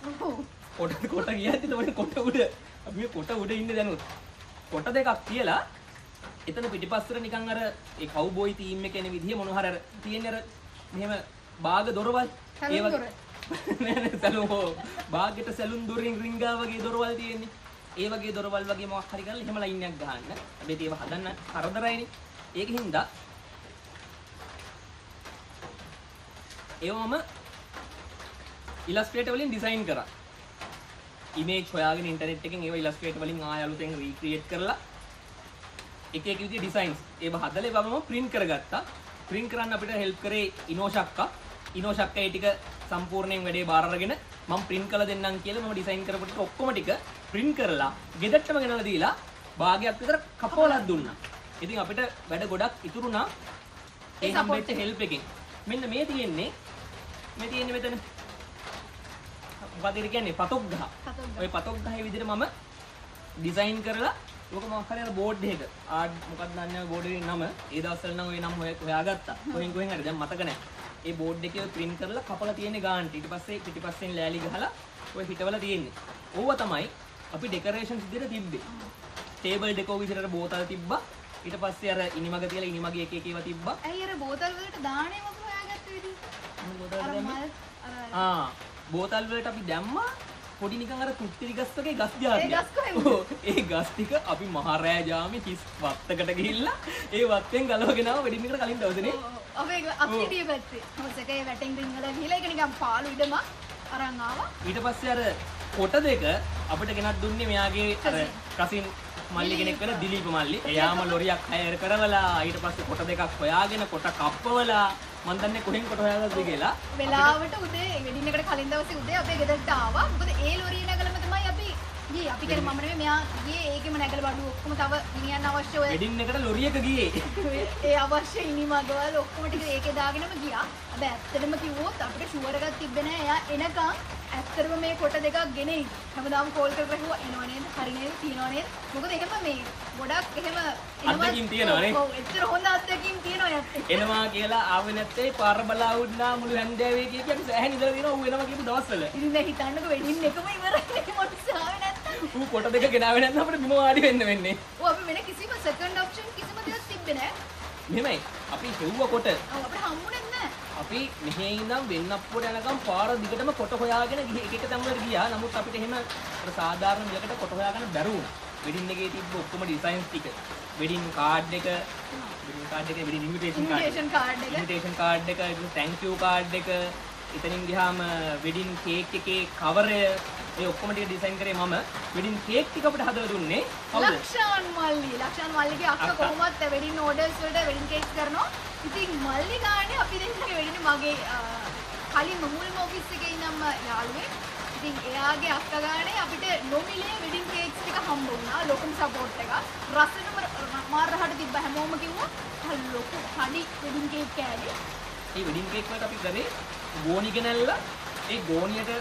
කොට කොට ගියත් තමයි කොට උඩ. අපි මේ කොට උඩ ඉන්නේ දැනුත්. කොට දෙකක් තියලා එතන පිටිපස්සට නිකන් අර ඒ කවුබෝයි තීම් එකේ එන විදිහ මොන හරි අර තියෙන අර මෙහෙම බාග දොරවල්. සැලුන් වගේ- හෝ බාගෙට සැලුන් දොරින් රිංගා වගේ දොරවල් තියෙන්නේ. ඒ වගේ දොරවල් වගේ මොකක් හරි කරලා එහෙම ලයින් එකක් ගහන්න. හැබැයි ඒව හදන්න කරදරයිනේ. ඒක හින්දා ඒවම ඉලස්ට්‍රේටර් වලින් ඩිසයින් කරා. ඉමේජ් හොයාගෙන ඉන්ටර්නෙට් එකෙන් ඒව ඉලස්ට්‍රේටර් වලින් ආය අලුතෙන් රීක්‍රියේට් කරලා එක එක විදිහේ ඩිසයින්ස් ඒව හදලා ඒව මම print කරගත්තා. Print කරන්න අපිට help කරේ ඉනෝෂක්කා ඉනෝෂක්කා ඒ ටික සම්පූර්ණයෙන් වැඩේ බාර අරගෙන මම print කරලා දෙන්නම් කියලා මම ඩිසයින් කරපු ටික ඔක්කොම ටික print කරලා ගෙදරටම ගෙනලා දීලා භාගයක් විතර කපවලක් දුන්නා. ඉතින් අපිට වැඩ ගොඩක් ඉතුරුනා ඒ support හම්බෙච්ච help එකෙන්. මෙන්න මේ තියෙන්නේ. මේ තියෙන්නේ මෙතන ඒක කියන්නේ පතොක් ගහ. ඔය පතොක් ගහේ විදිහට මම ඩිසයින් කරලා ඕක මොකක් හරි අර බෝඩ් එකක. ආඩ් මොකක්ද දන්නේ බෝඩ් එකේ නම? ඒ දවස්වල නම් ওই නම හොය- හොයාගත්තා. කොහෙන් කොහෙන් හරි දැන් මතක නැහැ. ඒ බෝඩ් එකේ print කරලා කපලා තියෙන්නේ ගානට. ඊට පස්සේ පිටිපස්සෙන් ලෑලි ගහලා ඔය හිටවලා තියෙන්නේ. ඕවා තමයි අපි ඩෙකරේෂන්ස් විදිහට තිබ්බේ. ටේබල් ඩෙකෝ විදිහට බෝතල් තිබ්බා. ඊට පස්සේ අර ඉනිමග තියලා ඉනිමගේ එක එක ඒවා තිබ්බා. ඇයි අර බෝතල් වලට දාන්නේ මොකද හොයාගත්තේ විදි මොන බෝතල්ද අර? මල් අර ආ බෝතල් වලට අපි දැම්මා පොඩි නිකන් අර කුට්ටිරි ගස් වගේ ගස් ජාතියක්. ඒ ගස්? ඔව්, ඒ ටික අපි මහරෑ ජාමේ හිස් වත්තකට ගිහිල්ලා ඒ වත්තෙන් ගලවගෙන ආව වෙඩින් එකට කලින් දවසනේ. අපේ අපිටිය පැත්තේ හොසකේ වැටෙන් රිංගල ගිහලා ඒක නිකන් පාළු ඉඩම අරන් ආවා ඊට පස්සේ අර කොට දෙක අපිට ගෙනත් දුන්නේ මෙයාගේ අර කසින් මල්ලි කෙනෙක් වෙන දිලීප මල්ලි. එයාම ලොරියක් හයර් කරවලා ඊට පස්සේ කොට දෙකක් හොයාගෙන කොට කප්පවලා මන් දන්නේ කොහෙන් කොට හොයාගත්තද කියලා. වෙලාවට උදේ වෙඩින් එකට කලින් දවසේ උදේ අපේ ගෙදරට ආවා මොකද ඒ ලොරිය නැගලම තමයි අපි ගියේ අපි කියන්නේ මම නෙමෙයි මෙයා ගියේ ඒකෙම නැගල බඩු ඔක්කොම තව ගෙනියන්න අවශ්‍ය ඔය වෙඩින් එකට ලොරියක ගියේ. ඒ අවශ්‍ය ඉනිමගවල් ඔක්කොම ටික ඒකේ දාගෙනම ගියා. හැබැයි ඇත්තටම කිව්වොත් අපිට ෂුවර් එකක් තිබ්බේ නෑ එයා එනකන් ඇත්තටම මේ කොට දෙකක් ගෙනෙයි. හැමදාම කෝල් කරලා කිව්වා එනව නේද? හරි නේද? තියනව නේද? මොකද එහෙම මේ ගොඩක් එහෙම අත්දැකීම් තියෙනවා නේ? ඔව්, එච්චර හොඳ අත්දැකීම් තියෙනවා යත්. එනවා කියලා ආවේ නැත්තේ පාර බලා වුණා මුළු හැන්දෑවේ කිය කිය අපි සෑහෙන ඉඳලා දිනවා ඌ එනවා කියපු දවස්වල. ඉතින් දැන් හිතන්නකෝ වෙඩින් එකම ඉවරයි මොකද ආවේ. ඌ කොට දෙක ගෙනාවේ නැත්නම් අපිට බිම වාඩි වෙන්න වෙන්නේ. ඔව් අපි වෙන කිසිම සෙකන්ඩ් ඔප්ෂන් කිසිම දෙයක් තිබ්බේ නෑ. මෙහෙමයි. අපි හෙව්ව කොට ඔව් අපිට හම්බුනේ නෑ. අපි මෙහෙ ඉඳන් වෙන්නප්පුවට යනකම් පාර දිගටම කොට හොයාගෙන ගිහ එක එක තැන් වලට ගියා. නමුත් අපිට එහෙම අර සාධාරණ විදිහකට කොට හොයාගන්න බැරි වුණා. වෙඩින් එකේ තිබ්බ ඔක්කොම ඩිසයින්ස් ටික. වෙඩින් කාඩ් එක, වෙඩින් කාඩ් එක, වෙඩින් ඉන්විටේෂන් කාඩ් එක. ඉන්විටේෂන් කාඩ් එක. ඉන්විටේෂන් කාඩ් එක, තැන්ක් යූ කාඩ් එක, එතනින් ගියාම වෙඩින් කේක් එකේ කවරය ඒ ඔක්කොම ටික ඩිසයින් කරේ මම. වෙඩින් කේක් ටික අපිට හදලා දුන්නේ කවුද? ලක්ෂාන් මල්ලි ලක්ෂාන් මල්ලිගේ අක්කා. කොහොමත් වෙඩින් ඕඩර්ස් වලට වෙඩින් කේක්ස් කරනවා. ඉතින් මල්ලි ගානේ අපි දෙන්නගේ වෙඩින් මගේ කලින් මුල්ම ඔෆිස් එකේ ඉඳන්ම යාළුවෙක්. ඉතින් එයාගේ අක්කා ගානේ අපිට නොමිලේ වෙඩින් කේක්ස් ටික හම්බ වුණා. ලොකුම සපෝට් එකක්. රසෙටම මාර රහට තිබ්බ හැමෝම කිව්වා "හල් ලොකු හනි වෙඩින් කේක් කෑලි. මේ වෙඩින් කේක් වලට අපි කරේ ගෝණි ගෙනල්ලා ඒ ගෝණියට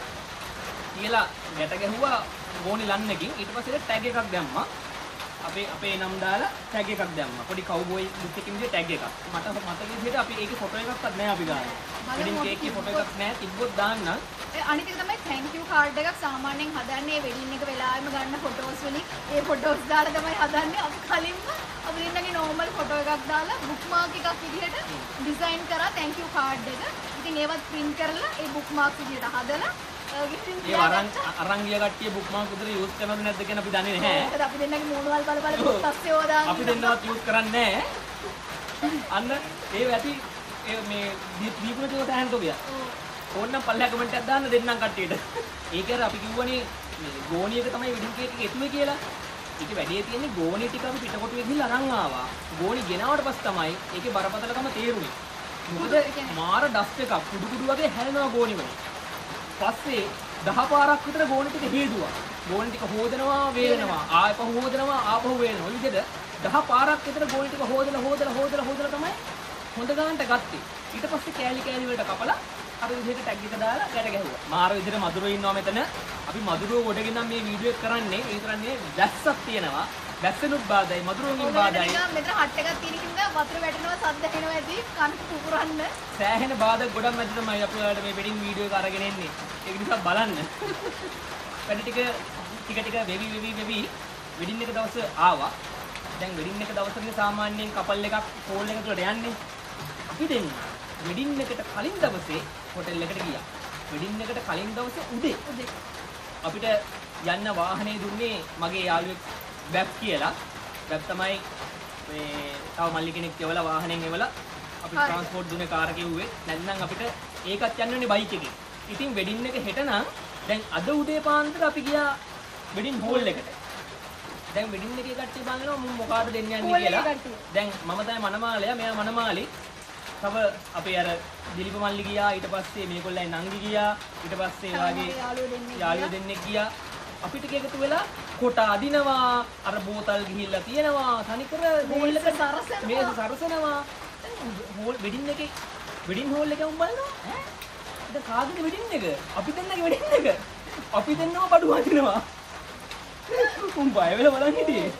කියලා ගැට ගැහුවා ගෝණි ලන්නකින් ඊට පස්සේ ටැග් එකක් දැම්මා අපේ අපේ නම් දාලා ටැග් එකක් දැම්මා. පොඩි කවුබෝයි ලුක් එකකින් විදිහට ටැග් එකක්. මට මතක විදිහට අපි ඒකේ ෆොටෝ එකක්වත් නැහැ අපි ගානේ. වෙඩින් කේක් එකේ ෆොටෝ එකක් නැහැ. තිබ්බොත් දාන්න. ඒ අනිත් එක තමයි thank you card එකක් සාමාන්‍යයෙන් හදන්නේ වෙඩින් එක වෙලාවෙම ගන්න ෆොටෝස් වලින් ඒ ෆොටෝස් දාලා තමයි හදන්නේ අපි කලින්ම අපි දෙන්නගේ normal ෆොටෝ එකක් දාලා bookmark එකක් විදිහට ඩිසයින් කරා thank you card එක. ඉතින් ඒවත් print කරලා ඒ bookmark විදිහට හදලා ඒ අරන් අරන් ගිය කට්ටිය බුක්මාර්ක් විතර යූස් කරනවද නැද්ද කියන අපි දන්නේ නැහැ. මොකද අපි දෙන්නගේ මූණවල් බල බල. පස්සේ ඕදාගෙන අපි දෙන්නවත් යූස් කරන්නේ නැහැ. අන්න ඒ ඇති ඒ මේ දීපුන චෝත හැන්තෝගිය. ඔව්. ඕන්නම් පල්ලෙහා කමෙන්ට් එකක් දාන්න දෙන්නම් කට්ටියට. ඒක අර අපි කිව්වනේ මේ ගෝණියක තමයි වෙඩින් කේක් එක එතුනේ කියලා. ඒක වැඩේ තියෙන්නේ ගෝණි ටික අපි පිටකොටුවේ ගිහිල්ලා අරන් ආවා. ගෝණි ගෙනාවට පස්සේ තමයි ඒකේ බරපතලකම තේරුනේ. මොකද මාර ඩස්ට් එකක් කුඩු කුඩු වගේ හැලෙනවා ගෝණි වල. පස්සේ දහ පාරක් විතර ගෝණි ටික හේදුවා. ගෝණි ටික හොදනවා වේලනවා ආයපහු හොදනවා ආපහු වේලනවා. විදිහට දහ පාරක් විතර ගෝණි ටික හොදලා හොදලා හොදලා හොදලා තමයි හොඳ ගන්නට ගත්තේ. ඊට පස්සේ කෑලි කෑලි වලට කපලා අර විදිහට ටැග් එක දාලා ගැට ගැහුවා. මාර විදිහට මధుරෝ ඉන්නවා මෙතන. අපි මధుරෝ ගොඩගෙන මේ වීඩියෝ එක කරන්නේ. ඒ තරන්නේ වැස්සක් තියෙනවා. වැස්සනුත් බාධායි ඔයාලට බාධායි. මෙතන හට් එකක් තියෙන කින්ද වතුර වැටෙනවා සද්ද ඇහෙනවා ඇති කන පුපුරන්න සෑහෙන බාධක ගොඩක් මැද තමයි අපි ඔයාලට මේ වෙඩින් වීඩියෝ එක අරගෙන එන්නේ. ඒක නිසා බලන්න. වැඩි ටික ටික ටික වෙවි වෙවි වෙවි වෙඩින් එක දවස ආවා. දැන් වෙඩින් එක දවසකින් සාමාන්‍යයෙන් කපල් එකක් හෝල් එක තුලට යන්නේ. අපි දෙන්න වෙඩින් එකට කලින් දවසේ හොටෙල් එකට ගියා. වෙඩින් එකට කලින් දවසේ උදේ උදේ අපිට යන්න වාහනේ දුන්නේ මගේ යාළුවෙක් බැබ් කියලා. බැබ් තමයි මේ තව මල්ලි කෙනෙක් එවලා වාහනෙන් එවලා අපි. ට්‍රාන්ස්පෝර්ට් දුන්නේ කාර් එකේ උවේ. නැත්නම් අපිට ඒකත් යන්න ඕනේ බයික් එකේ. ඉතින් වෙඩින් එක හෙට නම් දැන් අද උදේ පාන්දර අපි ගියා වෙඩින් හෝල් එකට. දැන් වෙඩින් එකේ කට්ටිය බලනවා මම මොකාට දෙන්න යන්නේ කියලා. දැන් මම තමයි මනමාලයා මෙයා මනමාලි. තව අපේ අර දිලිප මල්ලි ගියා ඊට පස්සේ මේගොල්ලන් නංගි ගියා ඊට පස්සේ වාගේ යාළුවෝ දෙන්නෙක් ගියා අපිට එකතු වෙලා කොට අදිනවා අර බෝතල් ගිහිල්ලා තියෙනවා තනිකර හෝල් එක සරසනවා. මේස සරසනවා. හෝල් වෙඩින් එකේ වෙඩින් හෝල් එකේ උන් බලනවා. ඈ? දැන් කාගේද වෙඩින් එක? අපි දෙන්නගේ වෙඩින් එක. අපි දෙන්නම බඩු අදිනවා. උන් බය වෙලා බලන් හිටියේ.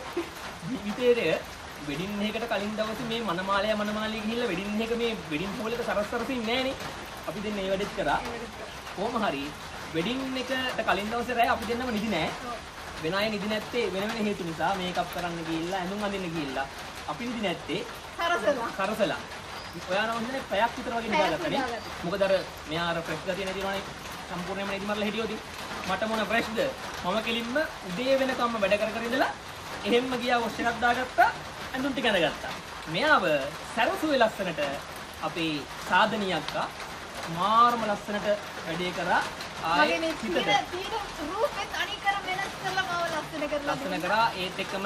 ජීවිතේට වෙඩින් එකකට කලින් දවසේ මේ මනමාලයා මනමාලිය ගිහිල්ලා වෙඩින් එක මේ වෙඩින් හෝල් එක සරස් සරසින් නෑනේ. අපි දෙන්න ඒ වැඩෙත් කරා. කොහොම හරි වෙඩින් එකට කලින් දවසේ රෑ අපි දෙන්නම නිදි නෑ. වෙන අය නිදි නැත්තේ වෙන වෙන හේතු නිසා මේකප් කරන්න ගිහිල්ලා ඇඳුම් අඳින්න ගිහිල්ලා අපි නිදි නැත්තේ. සරසලා. කරසලා ඔයා නම් හොඳනේ පැයක් විතර වගේ නිදාගත්තනේ. මොකද අර මෙයා අර ෆ්‍රෙෂ් ගතිය නැතිවනේ. සම්පූර්ණයෙන්ම නිදි මරලා හිටියෝදි. මට මොන ෆ්‍රෙෂ්ද මම කෙලින්ම උදේ වෙනකම්ම වැඩ කර කර ඉඳලා එහෙම්ම ගියා වොෂ් එකක් දාගත්තා ඇඳුම් ටික අඳගත්තා. මෙයාව සරසුවේ ලස්සනට අපේ සාධනියක්කා මාර්ම ලස්සනට වැඩේ කරා ආයේ හිතට රූපෙත් අනිකර වෙනස් කරලා මාව ලස්සන කරලා ලස්සන. කරා ඒත් එක්කම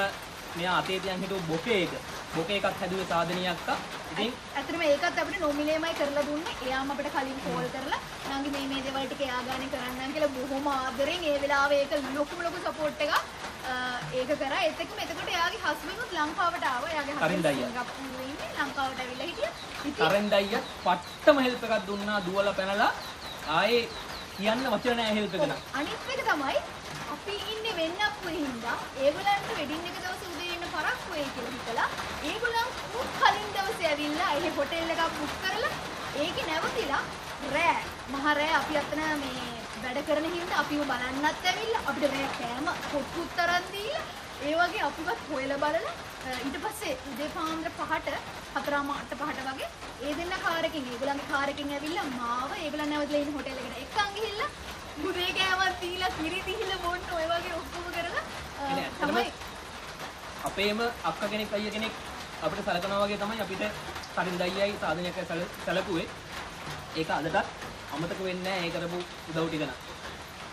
මෙයා අතේ තියන් හිටු බොකේ එක බොකේ එකක් හැදුවේ සාධනියක්කා ඉතින් ඇත්තටම ඒකත් අපිට නොමිලේමයි කරලා දුන්නේ. එයාම අපිට කලින් කෝල් කරලා නංගි මේ මේ දේවල් ටික එයා ගානේ කරන්නම් කියලා බොහොම ආදරෙන් ඒ වෙලාවේ ඒක ලොකුම ලොකු සපෝට් එකක් ඒක කරා. ඒත් එක්කම එතකොට එයාගේ හස්බන්ඩ්ුත් ලංකාවට ආවා. එයාගේ දයියා. ඉන්නේ. ලංකාවට ඇවිල්ලා හිටියා. ඉතින් කරෙන්ඩ අයියත් පට්ටම හෙල්ප් එකක් දුන්නා දුවලා පැනලා ආයේ කියන්න වචන නැහැ හෙල්ප් එක නම් අනිත් එක තමයි අපි ඉන්නේ වෙන්නප්පුවේ හින්දා ඒගොල්ලන්ට වෙඩින් එක දවස් උදේ ඉන්න පරක් වෙයි කියලා හිතලා ඒගොල්ලන් උත් කලින් දවසේ ඇවිල්ලා ඒ හොටෙල් එකක් බුක් කරලා ඒකේ නැවතිලා රෑ මහ රෑ අපි අතන මේ වැඩ කරන හින්දා අපිව බලන්නත් ඇවිල්ලා අපිට රෑ කෑම කොට්ටුත් තරම් දීලා ඒ වගේ අපිවත් හොයලා බලලා ඊට පස්සේ උදේ පාන්දර පහට හතරම අට පහට වගේ ඒ දෙන්න කාර් එකකින් ඒගොල්ලන්ගේ කාර් එකකින් ඇවිල්ලා මාව ඒගොල්ලන් නැවතලා ඉන්න හොටෙල් එකට. එක්කන් ගිහිල්ලා උදේ කෑමක් දීලා කිරි දීලා බොන්න ඔය වගේ ඔක්කොම කරලා තමයි අපේම අක්ක කෙනෙක් අයිය කෙනෙක් අපිට සලකනවා වගේ තමයි අපිට කරින් දයියයි සාධනයක් සැලකුවේ. ඒක අදටත් අමතක වෙන්නේ නැහැ ඒ කරපු උදව් ටික නම්.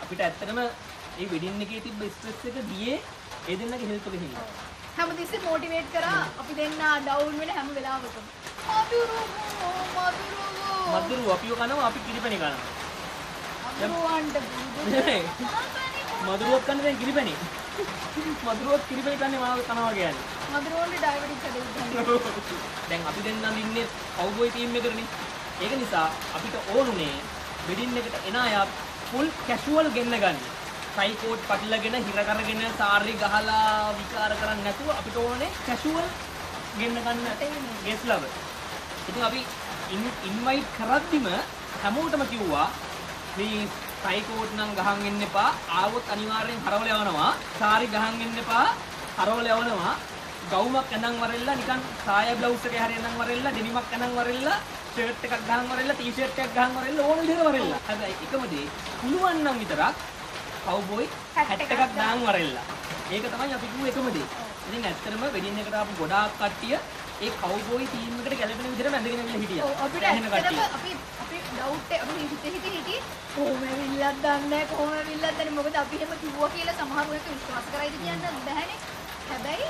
අපිට ඇත්තටම මේ වෙඩින් එකේ තිබ්බ ස්ට්‍රෙස් එක දියේ ඒ දෙන්නගේ හෙල්ප් එක හින්දා. හැමතිස්සේ මොටිවේට් කරා අපි දෙන්න ඩවුන් වෙන හැම වෙලාවකම. මදුරුවෝ මදුරුවෝ මදුරුවෝ අපිව කනවා අපි කිරිපැණි කනවා. මදුරුවන්ට මදුරුවෝ කන්නේ දැන් කිරිපැණි. මදුරුවෝ කිරිපැණි කන්නේ මාව කනවා කියන්නේ. මදුරුවන්ට ඩයබටිස් දැන් අපි දෙන්නම් ඉන්නේ කවුබොයි ටීම් එකකනේ. ඒක නිසා අපිට ඕනුනේ වෙඩින් එකට එන අය ෆුල් කැෂුවල් ගෙන්න ගන්නේ. ටයිකෝට් පටලගෙන හිර කරගෙන සාරි ගහලා විකාර කරන්න නැතුව අපිට ඕනේ කැෂුවල් ගෙන්න ගන්න ගෙස් ලව. ඉතින් අපි ඉන්වයිට් කරද්දිම හැමෝටම කිව්වා ප්ලීස් ටයිකෝට් නම් ගහන් එන්න එපා. ආවොත් අනිවාර්යෙන් හරවල යවනවා. සාරි ගහන් එන්න එපා. හරවල යවනවා. ගවුමක් ඇඳන් වරෙල්ලා නිකන් සාය බ්ලවුස් එකේ හරි ඇඳන් වරෙල්ලා ඩෙනිමක් ඇඳන් වරෙල්ලා ෂර්ට් එකක් ගහන් වරෙල්ලා ටී ෂර්ට් එකක් ගහන් වරෙල්ලා ඕන විදිහට වරෙල්ලා. හැබැයි එකම දේ පුළුවන් නම් විතරක් කවුබොයි හැට් එකක් දාන් වරෙල්ලා. ඒක තමයි අපි කිව්ව එකම දේ. ඉතින් ඇත්තටම වෙඩින් එකට ආපු ගොඩාක් කට්ටිය ඒ කවුබොයි ටීම් එකට ගැලපෙන විදිහට ඇඳගෙන ඉන්න හිටියා. ඔව්, අපිට ඇත්තටම. අපි අපි ඩවුට් එක අපි හිත හිත හිටියේ කොහොම ඇවිල්ලත් දන්නේ නැහැ කොහොම ඇවිල්ලත් දන්නේ මොකද අපි එහෙම කිව්වා කියලා සමහර වෙලක විශ්වාස කරයිද කියන්න බැහැනේ හැබැයි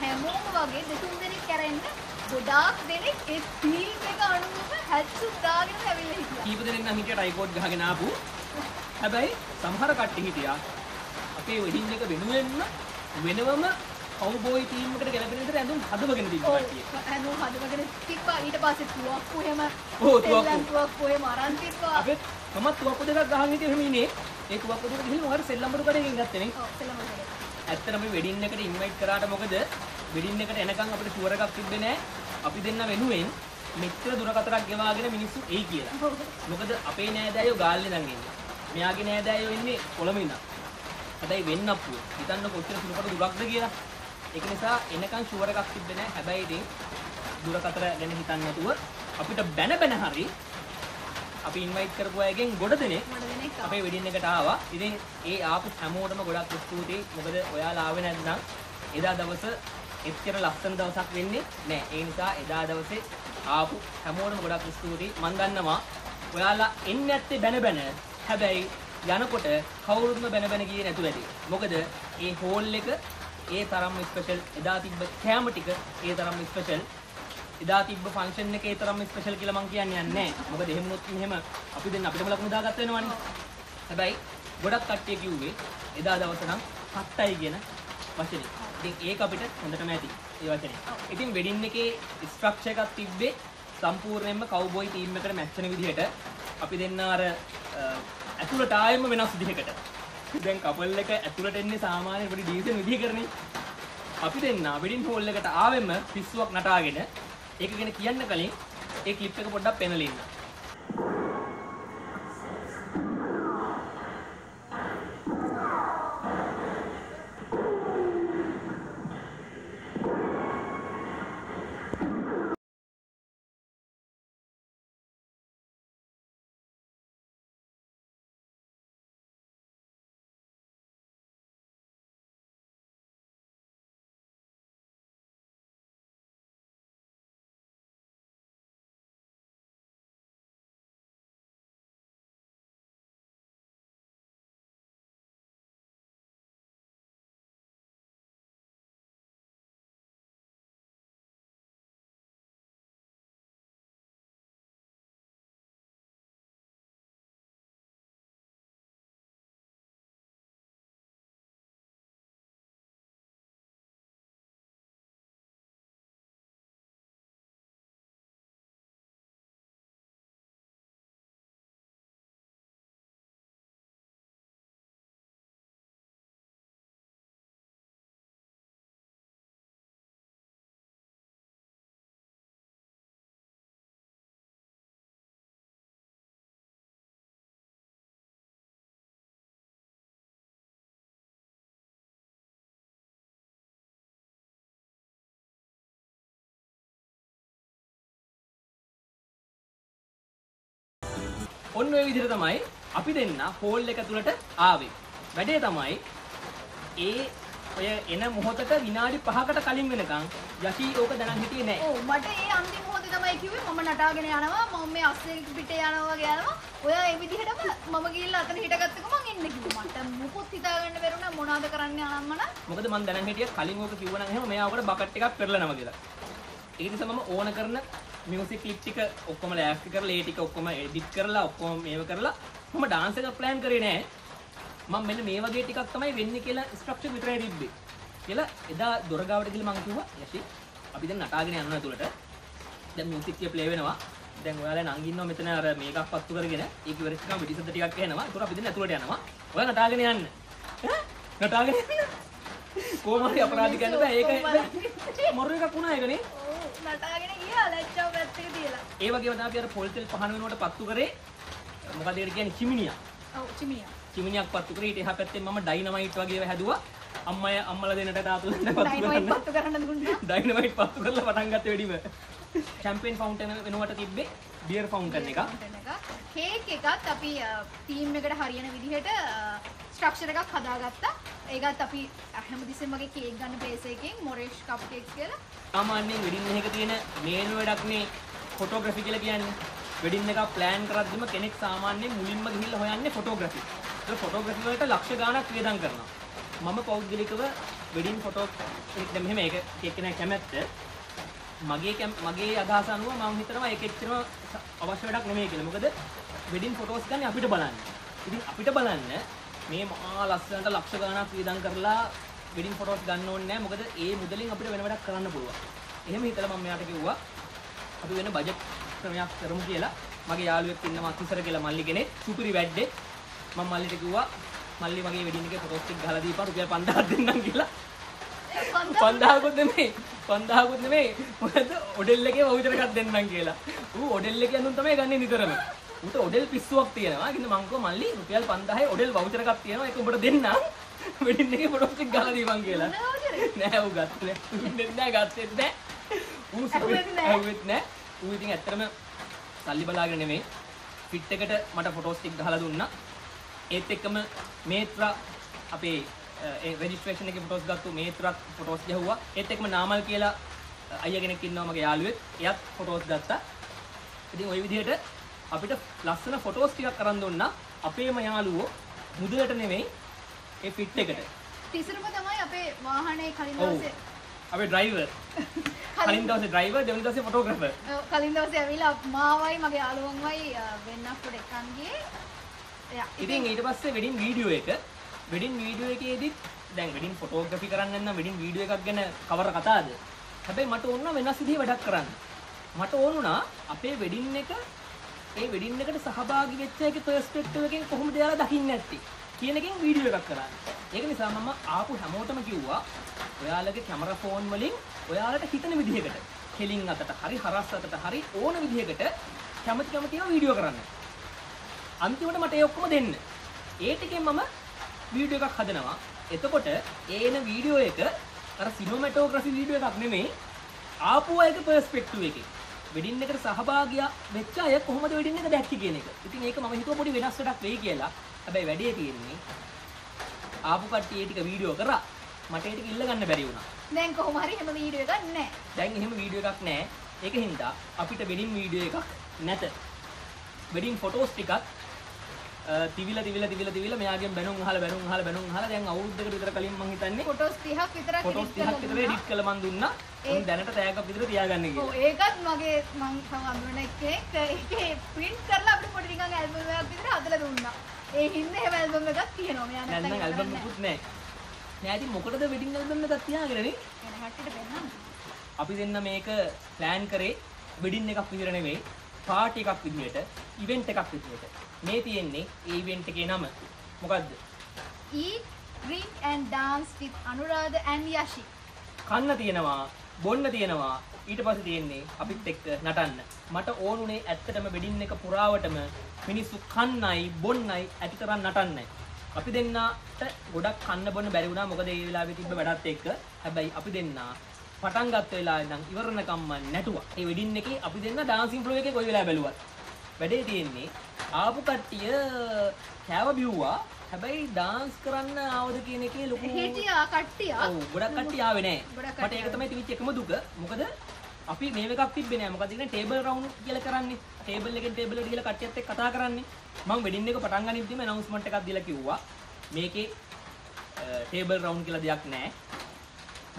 හැමෝම වගේ දෙතුන් දෙනෙක් කරෙන්න ගොඩාක් දෙනෙක් ඒ ෆීල්ම් එක අනුව හැට්සුත් දාගෙන ඇවිල්ලා හිටියා. කීප දෙනෙක් නම් හිටියට ටයිකෝඩ් ගහගෙන ආපු හැබැයි සමහර කට්ටිය හිටියා අපේ වෙඩින් එක වෙනුවෙන්ම වෙනවම කවුබොයි ටීම් එකට ගැලපෙන විදිහට ඇඳුම් හදවගෙන තිබ්බ කට්ටිය. හැමෝම හදවගෙන තිබ්බා ඊට පස්සේ තුවක්කු එහෙම ඔව්, තුවක්කු. එහෙම අරන් තිබ්බා අපේ මමත් තුවක්කු දෙකක් ගහන් හිටියේ එහෙම ඉන්නේ. ඒ තුවක්කු දෙක ගිහින් මොකද සෙල්ලම් බඩු කඩේකින් ගත්තේ නේ. ඔව් සෙල්ලම් කරේ ඇත්තටම වෙඩින් එකට ඉන්වයිට් කරාට මොකද වෙඩින් එකට එනකන් අපිට ෂුවර් එකක් තිබ්බේ නැහැ. අපි දෙන්න වෙනුවෙන් මෙච්චර දුරකතරක් ගෙවාගෙන මිනිස්සු එයි කියලා. මොකද අපේ නෑදෑයෝ ගාල්ලේ නම් ඉන්නේ. මෙයාගේ නෑදෑයෝ ඉන්නේ කොළඹ ඉඳන්. හැබැයි වෙන්න අප්පුව. හිතන්න කොච්චර සුළුකට දුරක්ද කියලා. ඒක නිසා එනකන් ෂුවර් එකක් තිබ්බේ නැහැ. හැබැයි ඉතින් දුරකතර ගැන හිතන්නේ නැතුව අපිට බැන බැන හරි අපි ඉන්වයිට් කරපු අයගෙන් ගොඩ දෙනෙක්. අපේ වෙඩින් එකට ආවා. ඉතින් ඒ ආපු හැමෝටම ගොඩක් ස්තුතියි. මොකද ඔයාලා ආවේ නැත්නම් එදා දවස එච්චර ලස්සන දවසක් වෙන්නේ නැහැ. ඒ නිසා එදා දවසේ ආපු හැමෝටම ගොඩක් ස්තුතියි. මම දන්නවා ඔයාලා එන්නේ නැත්තේ බැන බැන. හැබැයි යනකොට කවුරුත්ම බැන බැන ගියේ නැතුව ඇති. මොකද ඒ හෝල් එක ඒ තරම්ම ස්පෙෂල් එදා තිබ්බ කෑම ටික ඒ තරම්ම ස්පෙෂල් එදා තිබ්බ ෆන්ක්ෂන් එකේ තරම් ස්පෙෂල් කියලා මං කියන්නේ නැහැ. මොකද එහෙම වුණොත් මෙහෙම අපි දෙන්න අපිටම ලකුණු දාගත්ත වෙනවනේ. හැබැයි ගොඩක් කට්ටිය කිව්වේ එදා දවස නම් හත්තයි කියන වචනේ. ඉතින් ඒක අපිට හොඳටම ඇති. ඒ වචනේ. ඉතින් වෙඩින් එකේ ස්ට්‍රක්චර් එකක් තිබ්බේ සම්පූර්ණයෙන්ම කවුබොයි ටීම් එකට මැච් වෙන විදිහට අපි දෙන්න අර අ, ඇතුළට ආයෙම වෙනස් විදිහකට. දැන් කපල් එක ඇතුළට එන්නේ සාමාන්‍ය පොඩි ඩීසන් විදිහකරනේ. අපි දෙන්න වෙඩින් හෝල් එකට ආවෙම පිස්සුවක් නටාගෙන ඒක ගැන කියන්න කලින් ඒ ක්ලිප් එක පොඩ්ඩක් පෙන්නලා ඉන්න. ඔන්න ඔය විදිහට තමයි අපි දෙන්න හෝල් එක තුලට ආවේ. වැඩේ තමයි ඒ ඔය එන මොහොතට විනාඩි 5කට කලින් වෙනකන් යෂි ඕක දැනන් හිටියේ නැහැ. ඔව් මට ඒ අන්තිම මොහොතේ තමයි කිව්වේ මම නටාගෙන යනවා මම මේ අස්සේ පිට යනවා වගේ යනවා ඔය ඒ විදිහටම මම ගිහිල්ලා අතන හිටගත්තක මං එන්න කිව්වා මට මුකුත් හිතාගන්න බැරුණා මොනවද කරන්න අනම්මන මොකද මම දැනන් හිටියේ කලින් ඕක කිව්වනම් එහෙම මෙයා ඔකට බකට් එකක් පෙරලනවා කියලා. ඒ නිසා මම ඕන කරන මියුසික් ක්ලිප් ටික ඔක්කොම ලෑස්ති කරලා ඒ ටික ඔක්කොම එඩිට් කරලා ඔක්කොම මේව කරලා මම ඩාන්ස් එක ප්ලෑන් කරේ නෑ. මම මෙන්න මේ වගේ ටිකක් තමයි වෙන්නේ කියලා ස්ට්‍රක්චර් විතරයි තිබ්බේ. කියලා එදා දොර ගාවට ගිහලා මම කිව්වා යෂි අපි දැන් නටාගෙන යනවා ඇතුළට. දැන් මියුසික් එක ප්ලේ වෙනවා. දැන් ඔයාලා නංගි ඉන්නවා මෙතන අර මේකක් පත්තු කරගෙන ඒක ඉවරෙච්ච ගමන් පිටිසද්ද ටිකක් එනවා. ඒතර අපි දැන් ඇතුළට යනවා. ඔයා නටාගෙන යන්න. නටාගෙන කෝමරි අපරාධ කරන්න බෑ ඒක මොර එකක් වුණා ඒකනේ නටාගෙන ගියා ලැජ්ජාව පැත්තක තියලා ඒ වගේම තමයි අර පොල් තෙල් පහන වෙනකොට පත්තු කරේ. මොකද ඒකට කියන්නේ චිමිනියක් ඔව් චිමියා චිමිනියක් පත්තු කරේ. ඊට එහා පැත්තෙන් මම ඩයිනමයිට් වගේ ඒවා හැදුවා. අම්මය අම්මලා දෙන්නට තාතු දෙන්න පත්තු කරන්න. පත්තු කරන්න දුන්නා ඩයිනමයිට් පත්තු කරලා පටන් ගත්ත වෙඩිම. චැම්පියන් ෆවුන්ටන් වෙනුවට තිබ්බේ බියර් ෆවුන්ටන් එක. කේක් එකත් අපි තීම් එකට හරියන විදිහට ස්ට්‍රක්ෂර එකක් හදාගත්තා. ඒකත් අපි හැමතිස්සෙම වගේ කේක් ගන්න ප්ලේස් එකකින් මොරේෂ් කප් කේක්ස් කියලා. සාමාන්‍යයෙන් වෙඩින් එකක තියෙන මේන් වැඩක් නේ ෆොටෝග්‍රැෆි කියලා කියන්නේ. වෙඩින් එකක් ප්ලෑන් කරද්දිම කෙනෙක් සාමාන්‍යයෙන් මුලින්ම ගිහිල්ලා හොයන්නේ ෆොටෝග්‍රැෆි ඒක ෆොටෝග්‍රැෆි වලට ලක්ෂ ගාණක් වියදම් කරනවා. මම පෞද්ගලිකව වෙඩින් ෆොටෝ දැන් මෙහෙම ඒක එක්කෙනා කැමැත්ත මගේ මගේ අදහස අනුව මම හිතනවා ඒක එච්චරම අවශ්‍ය වැඩක් නෙමෙයි කියලා. මොකද වෙඩින් ෆොටෝස් ගන්න අපිට බලන්න. ඉතින් අපිට බලන්න මේ මහා ලස්සනට ලක්ෂ ගණනක් වියදම් කරලා වෙඩින් ෆොටෝස් ගන්න ඕනේ නැහැ. මොකද ඒ මුදලින් අපිට වෙන වැඩක් කරන්න පුළුවන්. එහෙම හිතලා මම මෙයාට කිව්වා අපි වෙන බජට් ක්‍රමයක් කරමු කියලා. මගේ යාළුවෙක් ඉන්නවා අතිසර කියලා මල්ලි කෙනෙක්. සුපිරි වැඩේ. මම මල්ලිට කිව්වා මල්ලි මගේ වෙඩින් එකේ ෆොටෝස් ටික ගහලා දීපන් රුපියල් 5000ක් දෙන්නම් කියලා. පන්දාකුත් නෙමේ පන්දාකුත් නෙමේ මොකද ඔඩෙල් එකේ වවුචර් එකක් දෙන්නම් කියලා. ඌ ඔඩෙල් එකේ අඳුන් තමයි ගන්නේ නිතරම. ඌට ඔඩෙල් පිස්සුවක් තියෙනවා. කින්ද මං කිව්වා මල්ලි රුපියල් 5000යි ඔඩෙල් වවුචර් එකක් තියෙනවා. ඒක උඹට දෙන්නම්. වෙඩින් එකේ ෆොටෝස් ටික ගහලා දීපන් කියලා. නෑ ඌ ගත්තේ නෑ. නෑ ගත්තෙත් නෑ. ඌ. ඇහුවෙත් නෑ. ඌ ඉතින් ඇත්තටම සල්ලි බලාගෙන නෙමෙයි. ෆිට් එකට මට ෆොටෝස් ටික ගහලා දුන්නා. ඒත් එක්කම මේත්‍රා අපේ ඒ රෙජිස්ට්‍රේෂන් එකේ ෆොටෝස් ගත්තු මේත්‍රාත් ෆොටෝස් ගැහුවා. ඒත් එක්කම නාමල් කියලා අයියා කෙනෙක් ඉන්නවා මගේ යාළුවෙක්. එයාත් ෆොටෝස් ගත්තා. ඉතින් ওই විදිහට අපිට ලස්සන ෆොටෝස් ටිකක් අරන් දුන්නා. අපේම යාළුවෝ මුදලට නෙමෙයි ඒ ෆිට් එකට. තිසරම තමයි අපේ වාහනේ කලින්. දවසේ අපේ ඩ්‍රයිවර්. කලින් දවසේ ඩ්‍රයිවර් දෙවෙනි දවසේ ෆොටෝග්‍රැෆර්. ඔව්, කලින් දවසේ ඇවිල්ලා මාවයි මගේ යාළුවන්වයි වෙන්නක්කොට එකන් ගියේ එයා ඉතින් ඊට පස්සේ වෙඩින් වීඩියෝ එක වෙඩින් වීඩියෝ එකේදීත් දැන් වෙඩින් ෆොටෝග්‍රැෆි කරන්න නම් වෙඩින් වීඩියෝ එකක් ගැන කවර කතාවද හැබැයි මට ඕන වුණා වෙනස් විදිහේ වැඩක් කරන්න මට ඕන වුණා අපේ වෙඩින් එක ඒ වෙඩින් එකට සහභාගී වෙච්ච එකේ පර්ස්පෙක්ටිව් එකෙන් කොහොමද එයාලා දකින්නේ නැත්තේ කියන එකෙන් වීඩියෝ එකක් කරන්න. ඒක නිසා මම ආපු හැමෝටම කිව්වා ඔයාලගේ කැමරා ෆෝන් වලින් ඔයාලට හිතන විදිහකට කෙලින් අතට හරි හරස් අතට හරි ඕන විදිහකට කැමති කැමතිව වීඩියෝ කරන්න. අන්තිමට මට ඒ ඔක්කොම දෙන්න. ඒ ටිකෙන් මම වීඩියෝ එකක් හදනවා. එතකොට ඒ එන වීඩියෝ එක අර සිනමැටෝග්‍රැෆි වීඩියෝ එකක් නෙමෙයි ආපු අයගේ පර්ස්පෙක්ටිව් එකේ. වෙඩින් එකට සහභාගී වෙච්ච අය කොහොමද වෙඩින් එක දැක්කේ කියන එක. ඉතින් ඒක මම හිතුවා පොඩි වෙනස් වැඩක් වෙයි කියලා. හැබැයි වැඩේ තියෙන්නේ ආපු කට්ටිය ටික වීඩියෝ කරා මට ඒ ටික ඉල්ල ගන්න බැරි වුණා. දැන් කොහොම හරි හැම වීඩියෝ එකක් නැහැ දැන් එහෙම වීඩියෝ එකක් නැහැ. ඒක හින්දා අපිට වෙඩින් වීඩියෝ එකක් නැත. වෙඩින් ෆොටෝස් ටිකක් තිවිලා තිවිලා තිවිලා තිවිලා මෙයාගෙන් බැනුම් අහලා බැනුම් අහලා බැනුම් අහලා දැන් අවුරුද්දකට විතර කලින් මං හිතන්නේ ෆොටෝස් 30ක් විතරක් ෆොටෝස් edit 30ක් විතර එඩිට් කරලා මං දුන්නා. උන් දැනට තෑග්ගක් විතර තියාගන්න ඔව් කියලා. ඒකත් මගේ මං තව අඳුරන එකෙක් ඒකේ print කරලා අපිට පොඩි නිකන් ඇල්බම් එකක් විතර හදලා දුන්නා. ඒ හින්දා එහෙම ඇල්බම් එකක් තියෙනවා. මෙයා නැත්නම් නැත්නම් ඇල්බම් එකකුත් නැහැ. නෑ ඉතින් මොකටද වෙඩින් ඇල්බම් එකක් තියාගෙනනේ? එන හැටියට පෙන්නන්න. අපි දෙන්න මේක ප්ලෑන් කරේ වෙඩින් එකක් විදිහට නෙවෙයි පාටි එකක් විදිහට ඉවෙන්ට් එකක් විදිහට මේ තියෙන්නේ ඒ ඉවෙන්ට් එකේ නම. මොකද්ද? Eat, drink and dance with Anuradha and Yashi. කන්න තියෙනවා බොන්න තියෙනවා. ඊට පස්සේ තියෙන්නේ අපිත් එක්ක නටන්න. මට ඕනුනේ ඇත්තටම වෙඩින් එක පුරාවටම මිනිස්සු කන්නයි බොන්නයි ඇතිතරම් නටන්නයි. අපි දෙන්නට ගොඩක් කන්න බොන්න බැරි වුණා. මොකද ඒ වෙලාවේ තිබ්බ වැඩත් එක්ක. හැබැයි අපි දෙන්නා පටන් ගත්ත වෙලාවේ ඉඳන් ඉවරනකම්ම නැටුවා. ඒ වෙඩින් එකේ අපි දෙන්න ඩාන්සින් ෆ්ලෝ එකේ කොයි වෙලාව බැලුවත් වැඩේ තියෙන්නේ ආපු කට්ටිය කෑව බිව්වා හැබැයි ඩාන්ස් කරන්න ආවද කියන එකේ ලොකු හිටියා කට්ටිය. ඔව් ගොඩක් කට්ටිය ආවේ නෑ. මට ඒක තමයි තිබිච්ච එකම දුක. මොකද අපි මේව එකක් තිබ්බේ නෑ. මොකද ඉන්නේ ටේබල් රවුන්ඩ් කියලා කරන්නේ. ටේබල් එකෙන් ටේබල් එකට ගිහලා කට්ටියත් එක්ක කතා කරන්නේ. මම වෙඩින් එක පටන් ගනිද්දිම ඇනවුස්මන්ට් එකක් දීලා කිව්වා. මේකේ ටේබල් රවුන්ඩ් කියලා දෙයක් නෑ.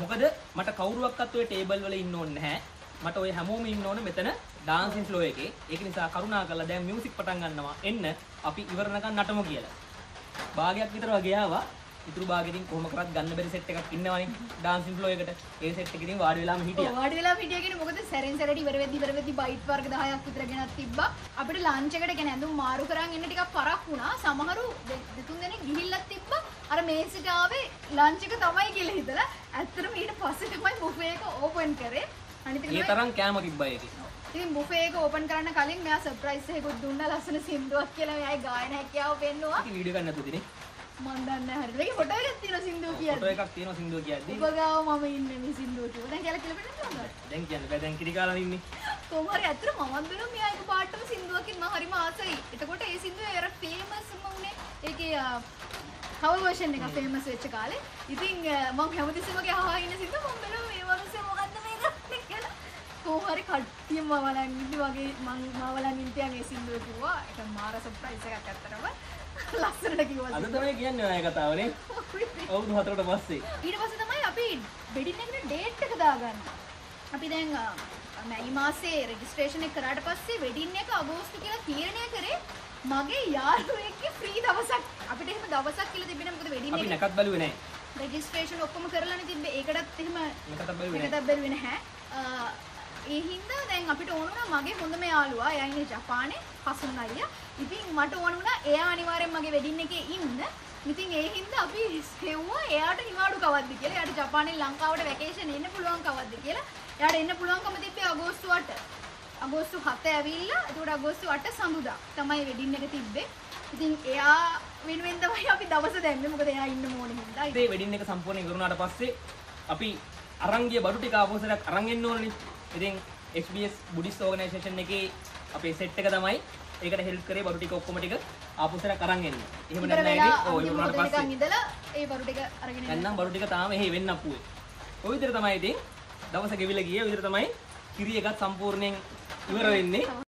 මොකද මට කවුරුවක්වත් ඔය ටේබල් වල ඉන්න ඕනේ නැහැ. මට ඔය හැමෝම ඉන්න ඕනේ මෙතන ඩාන්සින් ෆ්ලෝ එකේ. ඒක නිසා කරුණා කරලා දැන් මියුසික් පටන් ගන්නවා. එන්න අපි ඉවරනකම් නටමු කියලා. භාගයක් විතර වගේ ආවා. ඉතුරු භාගෙකින් කොහොම කරත් ගන්න බැරි සෙට් එකක් ඉන්නවනේ ඩාන්සින් ෆ්ලෝ එකට. ඒ සෙට් එකකින් වාඩි වෙලාම හිටියා. වාඩි වෙලා හිටියා කියන්නේ මොකද සැරෙන් සැරේට ඉවර වෙද්දි ඉවර වෙද්දි බයිට් වර්ග 10ක් විතර ගෙනත් තිබ්බා. අපිට ලන්ච් එකට කියන්නේ ඇඳුම් මාරු කරන් එන්න ටිකක් පරක් වුණා. සමහරු දෙතුන් දෙනෙක් ගිහිල්ලත් තිබ්බා. අර මේසිට ආවේ ලන්ච් එක තමයි කියලා හිතලා ඇත්තටම ඊට පස්සේ තමයි බුෆේ එක ඕපන් කරේ අනිත් ඒ තරම් කෑම තිබ්බා ඒකේ. ඉතින් බුෆේ එක ඕපන් කරන්න කලින් මෙයා සර්ප්‍රයිස් එකකුත් දුන්නා ලස්සන සින්දුවක් කියලා මෙයායි ගායන හැකියාව පෙන්නුවා. ඉතින් වීඩියෝ ගන්න නැතුව දිනේ. මන් දන්නේ නැහැ හරියට ඒකේ ෆොටෝ එකක් තියෙනවා සින්දුව ෆොටෝ කියන්නේ එකක් තියෙනවා සින්දුව කියද්දි. ඔබ ගාව මම ඉන්නේ මේ සින්දුව කිව්වා දැන් කියලා කියලා පෙන්නන්න දැන් කියන්න බෑ. දැන් කිරි කාලා ඉන්නේ. කොහොම හරි ඇත්තට මමත් දුන්නා මෙයා එක පාටම සින්දුවකින් මම හරිම ආසයි. එතකොට ඒ සින්දුව අර ෆේමස්ම උනේ ඒකේ කවර් වර්ෂන් එක ෆේමස් වෙච්ච කාලේ. ඉතින් මම හැමතිස්සෙම ගහා ඉන්න සින්දුව මම බලුවා මේ වගේ මොකද්ද මේක? කියලා කොහොම හරි කට්ටියම මවලන් ඉඳි වගේ මං මවලන් ඉන්තියන් ඒ සින්දුව කිව්වා ඒක මාර සර්ප්‍රයිස් එකක් ඇත්තටම ලස්සනට කිව්වා අද තමයි කියන්නේ ඔය කතාවනේ. අවුරුදු හතරකට පස්සේ. ඊට පස්සේ තමයි අපි වෙඩින් එකට ඩේට් එක දාගන්න. අපි දැන් මැයි මාසේ රෙජිස්ට්‍රේෂන් එක කරාට පස්සේ වෙඩින් එක අගෝස්තු කියලා තීරණය කරේ මගේ යාළුවෙක්ගේ ෆ්‍රී දවසක්. අපිට එහෙම දවසක් කියලා තිබෙන්නේ මොකද වෙඩින් අපි එක නැකත් බැලුවේ නැහැ. රෙජිස්ට්‍රේෂන් ඔක්කොම කරලානේ තිබ්බේ. ඒකටත් එහෙම නැකත් බැලුවේ නැහැ. එකක් බැලුවේ නැහැ. අ, ඒ හින්දා දැන් අපිට ඕන වුණා මගේ හොඳම යාළුවා එයා ඉන්නේ ජපානේ හසුන් අයියා. ඉතින් මට ඕන වුණා එයා අනිවාර්යෙන් මගේ වෙඩින් එකේ ඉන්න. ඉතින් ඒ හින්දා අපි හෙව්වා එයාට නිවාඩු කවද්ද කියලා. එයාට ජපානයෙන් ලංකාවට වැකේෂන් එන්න පුළුවන් කවද්ද කියලා. එයාට එන්න පුළුවන්කම තිබ්බේ අගෝස්තු 8. අගෝස්තු 7 ඇවිල්ලා එතකොට අගෝස්තු 8 සඳුදා තමයි වෙඩින් එක තිබ්බේ. ඉතින් එයා වෙනුවෙන් තමයි අපි දවස දැම්මේ. මොකද එයා ඉන්න ඕනේ හින්දා. ඉතින් වෙඩින් එක සම්පූර්ණ ඉවරුණාට පස්සේ අපි අරන් ගිය බඩු ටික ආපස්සට අරන් එන්න ඕනනේ. ඉතින් XBS බුද්දිස්ට් ඕගනයිසේෂන් එකේ අපේ සෙට් එක තමයි ඒකට හෙල්ප් කරේ බඩු ටික ඔක්කොම ටික ආපස්සට අරන් එන්න. එහෙම නැත්නම් ඉතින් ඔය මොහොත පස්සේ ඉඳලා ඒ බරු ටික අරගෙන එන්න. නැත්නම් බඩු ටික තාම එහෙ වෙන්න අපුවේ. ඔය විදිහට තමයි ඉතින් දවස ගෙවිලා ගියේ. ඔය විදිහට තමයි කිරි එකත් සම්පූර්ණයෙන් ඉවර වෙන්නේ.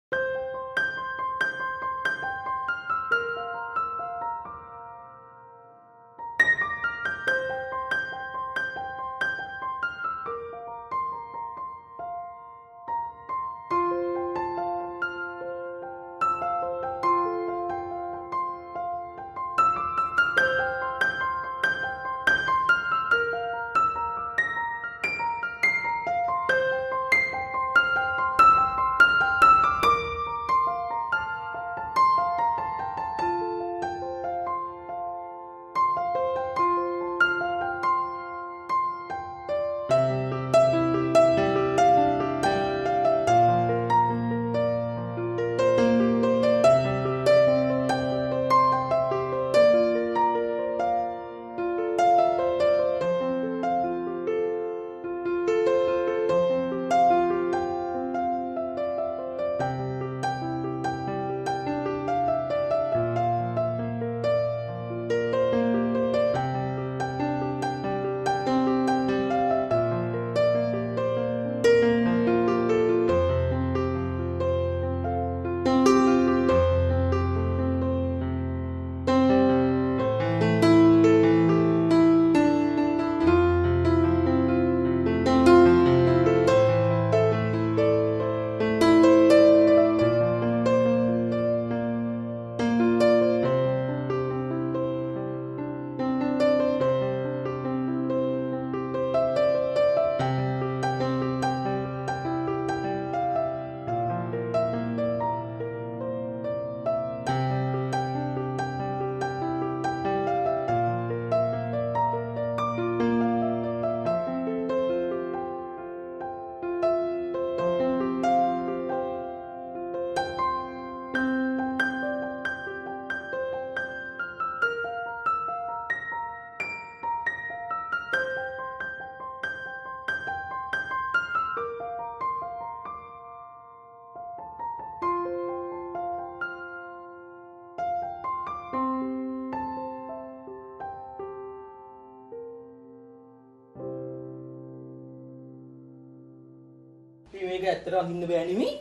මේක ඇත්තට අඳින්න බෑ නෙමෙයි.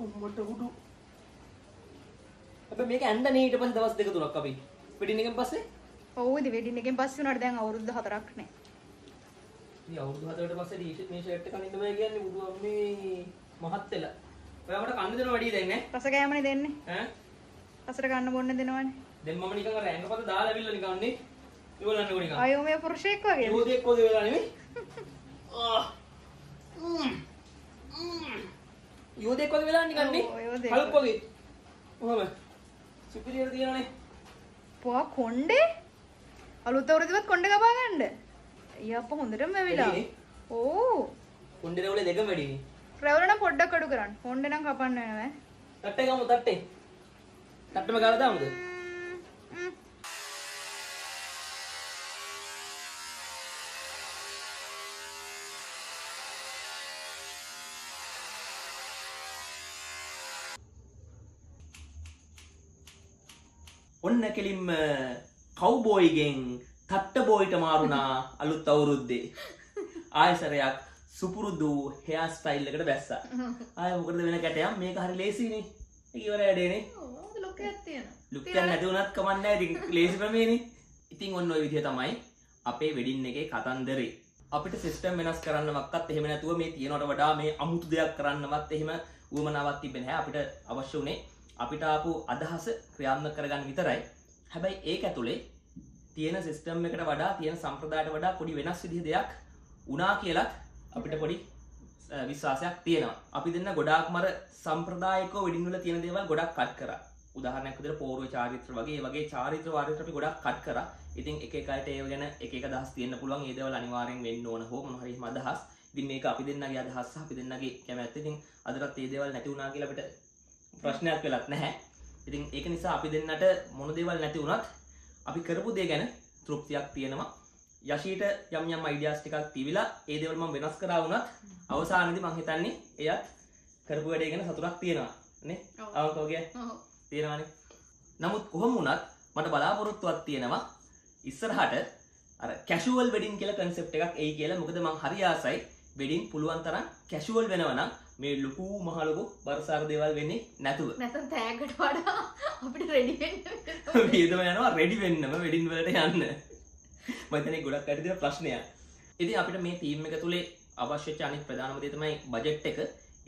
අම්මට හුඩු. හැබැයි මේක ඇඳන්නේ ඊට පස්සේ දවස් දෙක තුනක් අපි. පිටින් එකෙන් පස්සේ ඔව් ඉතින් වෙඩින් එකෙන් පස්සේ උනාට දැන් අවුරුදු 4ක් නේ. ඉතින් අවුරුදු හතරකට පස්සේ ටී මේ ෂර්ට් එක අඳින්න බෑ කියන්නේ බුදු අම්මේ මහත් වෙලා. ඔයාමට කන්න දෙනව වැඩි දැන් ඈ? රස කෑමනේ දෙන්නේ. ඈ? රසට ගන්න බොන්න දෙනවනේ. දැන් මම නිකන් අර ඇඟපත දාලා ඇවිල්ලා නිකන් නේ. ඉවලන්නේ නිකන්. අයෝමය පුරුෂයෙක් වගේ. යෝධයෙක් වගේ වෙලා නෙමෙයි. ආ. යෝධයෙක් වගේ වෙලා නිකන් නේ. ඔව්, යෝධයෙක් කල්ප වගේ. කොහොම? සුපිරියර් තියනනේ. අප්පා කොණ්ඩේ අලුත් අවුරුද්දවත් කොණ්ඩේ කපා ගන්න. අයියා අප්පා හොඳටම වැවිලා. ඕ. කොණ්ඩේ රවුලේ දෙකම වැඩිනේ. රැවුල නම් පොඩ්ඩක් අඩු කරන්න. කොණ්ඩේ නම් කපන්න වෙනවා. තට්ටේ ගමු තට්ටේ. තට්ටම ගාලා දාමුද? ඔන්න කෙලින්ම කව්බෝයිගෙන් තට්ට බෝයිට මාරුණා අලුත් අවුරුද්දේ. ආයසරයක් සුපුරුදු හෙයා ස්ටයිල් එකට බැස්සා. ආය මොකටද වෙන කැටයම් මේක හරි ලේසිනේ. ඉවර වැඩේනේ. ඕ ලොකයක් තියෙනවා. ලුක්කන් නැති වුණත් කමක් නැහැ. ඉතින් ලේසි ක්‍රමේනේ. ඉතින් ඔන්න ඔය විදිහ තමයි අපේ වෙඩින් එකේ කතන්දරේ. අපිට සිස්ටම් වෙනස් කරන්නවක්වත් එහෙම නැතුව මේ තියෙනවට වඩා මේ අමුතු දෙයක් කරන්නවත් එහෙම උවමනාවක් තිබෙන්නේ නැහැ. අපිට අවශ්‍ය උනේ අපිට ආපු අදහස ක්‍රියාත්මක කරගන්න විතරයි. හැබැයි ඒක ඇතුලේ තියෙන සිස්ටම් එකට වඩා තියෙන සම්ප්‍රදායට වඩා පොඩි වෙනස් විදිහ දෙයක් වුණා කියලත් අපිට පොඩි අ, විශ්වාසයක් තියෙනවා. අපි දෙන්න ගොඩාක්ම අර සම්ප්‍රදායිකව වෙඩින් වල තියෙන දේවල් ගොඩක් කට් කරා. උදාහරණයක් විදිහට පෝර්ව චාරිත්‍ර වගේ ඒ වගේ චාරිත්‍ර වාරිත්‍ර අපි ගොඩක් කට් කරා. ඉතින් එක එක අයට ඒව ගැන එක එක අදහස් තියෙන්න පුළුවන්. ඒ දේවල් අනිවාර්යෙන් වෙන්න ඕන හෝ මොන හරි එහෙම අදහස්. ඉතින් මේක අපි දෙන්නගේ අදහස් සහ අපි දෙන්නගේ කැමැත්ත. ඉතින් අදටත් මේ දේවල් නැති වුණා කියලා අපිට ප්‍රශ්නයක් වෙලත් නැහැ. ඉතින් ඒක නිසා අපි දෙන්නට මොන දේවල් නැති වුණත් අපි කරපු දේ ගැන තෘප්තියක් තියෙනවා. යශීට යම් යම් අයිඩියාස් ටිකක් තිබිලා ඒ දේවල් මම වෙනස් කරා වුණත් අවසානයේදී මම හිතන්නේ එයත් කරපු වැඩේ ගැන සතුටක් තියෙනවා නේ ඔව්. අවකෝගේ ඔව්. තියෙනවානේ නමුත් කොහොම වුණත් මට බලාපොරොත්තුවක් තියෙනවා ඉස්සරහට අර කැෂුවල් වෙඩින් කියලා කන්සෙප්ට් එකක් එයි කියලා මොකද මං හරි ආසයි වෙඩින් පුළුවන් තරම් කැෂුවල් වෙනවා නම් මේ ලොකු මහ ලොකු බරසාර දේවල් වෙන්නේ නැතුව. නැත්නම් තෑග්ගට වඩා අපිට රෙඩි වෙන්න වෙනවා. වියදම යනවා රෙඩි වෙන්නම වෙඩින් වලට යන්න. මතන ගොඩක් ඇතිදින ප්‍රශ්නයක්. ඉතින් අපිට මේ තීම් එක තුළේ අවශ්‍ය චානිත් ප්‍රධානම දේ තමයි බජෙට් එක.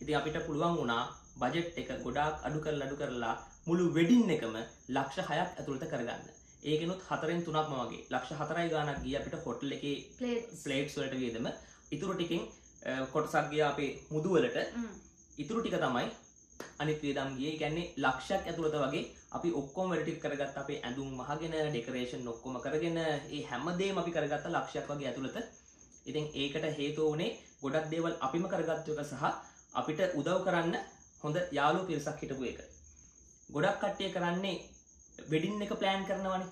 ඉතින් අපිට පුළුවන් වුණා බජෙට් එක ගොඩාක් අඩු කරලා අඩු කරලා මුළු වෙඩින් එකම ලක්ෂ හයක් ඇතුළට කරගන්න. ඒකනුත් හතරෙන් තුනක්ම වගේ. ලක්ෂ හතරයි ගානක් ගිය අපිට හොටල් එක. ප්ලේට්ස් වලට වියදම ඉතුරු ටිකින් කොටසක් ගිය අපේ මුදුවලට. ඉතුරු ටික තමයි අනිත් වියදම් ගියේ. කියන්නේ ලක්ෂයක් ඇතුළත වගේ අපි ඔක්කොම වැඩ ටික කරගත්ත අපේ ඇඳුම් වහගෙන ඩෙකරේෂන් ඔක්කොම කරගෙන ඒ හැමදේම අපි කරගත්ත ලක්ෂයක් වගේ ඇතුළත. ඉතින් ඒකට හේතුව වුණේ ගොඩක් දේවල් අපිම කරගත්තු එක සහ අපිට උදව් කරන්න හොඳ යාළු පිරිසක් හිටපු එක. ගොඩක් කට්ටිය කරන්නේ වෙඩින් එක ප්ලෑන් කරනවනේ.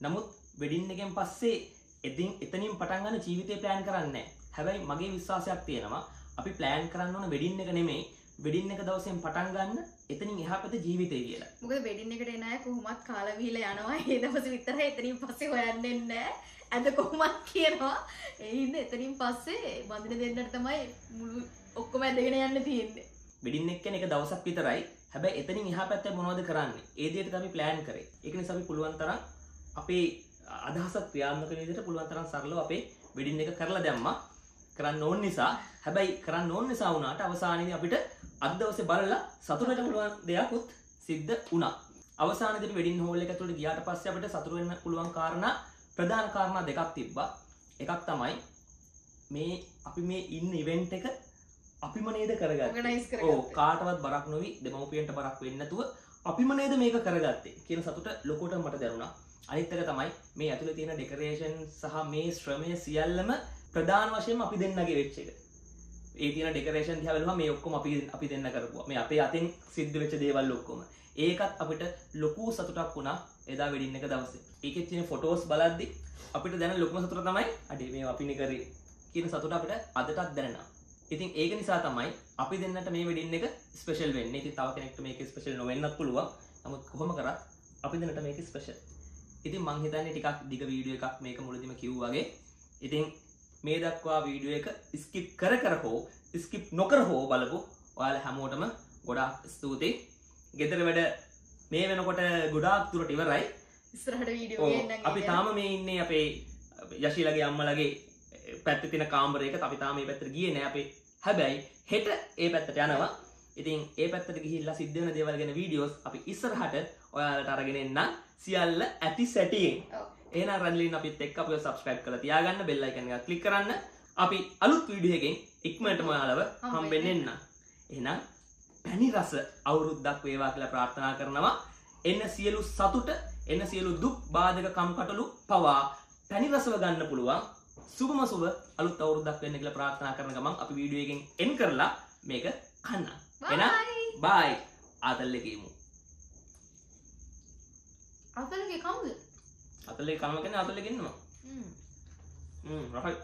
නමුත් වෙඩින් එකෙන් පස්සේ එතින් එතනින් පටන් ගන්න ජීවිතේ ප්ලෑන් කරන්නේ හැබැයි මගේ විශ්වාසයක් තියෙනවා අපි ප්ලෑන් කරන්න ඕන වෙඩින් එක නෙමෙයි වෙඩින් එක දවසෙන් පටන් ගන්න එතනින් එහා පැත්තේ ජීවිතේ කියලා. මොකද වෙඩින් එකට එන අය කොහොමත් කාලා බීලා යනවා. ඒ දවස් විතරයි එතනින් පස්සේ හොයන්නේ නැහැ. අද කොහොමත් කියනවා. ඒ හින්දා එතනින් පස්සේ බඳින දෙන්නට තමයි මුළු ඔක්කොම ඇදගෙන යන්න තියෙන්නේ. වෙඩින් එක කියන්නේ එක දවසක් විතරයි. හැබැයි එතනින් එහා පැත්තේ මොනවද කරන්නේ? ඒ දේට තමයි ප්ලෑන් කරේ. ඒක නිසා අපි පුළුවන් තරම් අපේ අදහසක් ක්‍රියාත්මක විදිහට පුළුවන් තරම් සරලව අපේ වෙඩින් එක කරලා දැම්මා. කරන්න ඕන නිසා හැබැයි කරන්න ඕන නිසා වුණාට අවසානයේදී අපිට අද දවසේ බලලා සතුටට පුළුවන් දෙයක්ුත් සිද්ධ වුණා. අවසානයේදී වෙඩින් හෝල් එක ඇතුළට ගියාට පස්සේ අපිට සතුට වෙන්න පුළුවන් කාරණා ප්‍රධාන කාරණා දෙකක් තිබ්බා. එකක් තමයි මේ අපි මේ ඉන්න ඉවෙන්ට් එක අපිම නේද කරගත්තේ. ඔව් කාටවත් බරක් නොවි දෙමව්පියන්ට බරක් වෙන්නේ නැතුව අපිම නේද මේක කරගත්තේ කියන සතුට ලොකෝට මට දැනුණා. අනිත් එක තමයි මේ ඇතුලේ තියෙන ඩෙකරේෂන් සහ මේ ශ්‍රමය සියල්ලම ප්‍රධාන වශයෙන්ම අපි දෙන්නගේ වෙච්ච එක. ඒ තියෙන ඩෙකරේෂන් දිහා බලුවම මේ ඔක්කොම අපි අපි දෙන්න කරපුවා. මේ අපේ අතින් සිද්ධ වෙච්ච දේවල් ඔක්කොම. ඒකත් අපිට ලොකු සතුටක් වුණා එදා වෙඩින් එක දවසේ. ඒකෙත් තියෙන ෆොටෝස් බලද්දි අපිට දැනෙන ලොකුම සතුට තමයි අඩේ මේ අපිනේ කරේ කියන සතුට අපිට අදටත් දැනෙනවා. ඉතින් ඒක නිසා තමයි අපි දෙන්නට මේ වෙඩින් එක ස්පෙෂල් වෙන්නේ. ඉතින් තව කෙනෙක්ට මේක ස්පෙෂල් නොවෙන්නත් පුළුවන්. නමුත් කොහොම කරත් අපි දෙන්නට මේක ස්පෙෂල්. ඉතින් මං හිතන්නේ ටිකක් දිග වීඩියෝ එකක් මේක මුලදිම කිව්වා වගේ. ඉතින් මේ දක්වා වීඩියෝ එක ස්කිප් කර කර හෝ ස්කිප් නොකර හෝ බලපු ඔයාලා හැමෝටම ගොඩාක් ස්තුතියි. ගෙදර වැඩ මේ වෙනකොට ගොඩාක් දුරට ඉවරයි. ගේන්නම් අපි තාම මේ ඉන්නේ අපේ යශීලගේ අම්මලගේ පැත්ත තින කාමරයක අපි තාම මේ පැත්තට ගියේ නෑ අපේ හැබැයි හෙට ඒ පැත්තට යනවා. ඉතින් ඒ පැත්තට ගිහිල්ලා සිද්ධ වෙන දේවල් ගැන වීඩියෝස් අපි ඉස්සරහට ඔයාලට අරගෙන එන්න සියල්ල ඇති සැටියෙන් ඔව්. එහෙනම් රන්ලින් අපිත් එක්ක අපිව subscribe කරලා තියාගන්න එක click කරන්න අපි අලුත් වීඩියෝ එකකින් ඉක්මනටම ඔයාලව හම්බෙන්න එන්න එහෙනම් පැණි රස අවුරුද්දක් වේවා කියලා ප්‍රාර්ථනා කරනවා එන්න සියලු සතුට එන්න සියලු දුක් බාධක කම්කටොළු පවා තනි රසව ගන්න පුළුවන් සුබම සුබ අලුත් අවුරුද්දක් වෙන්න කියලා ප්‍රාර්ථනා කරන ගමන් අපි වීඩියෝ එකෙන් එන් කරලා මේක කන්න. එහෙනම් බයි. ආතල්ලේ ගියමු. අතලගේ කවුද අතල්ලේ කනවා කියන්නේ අතල්ලේ ගෙන්නනවා. හ්ම්. හ්ම් රහයි.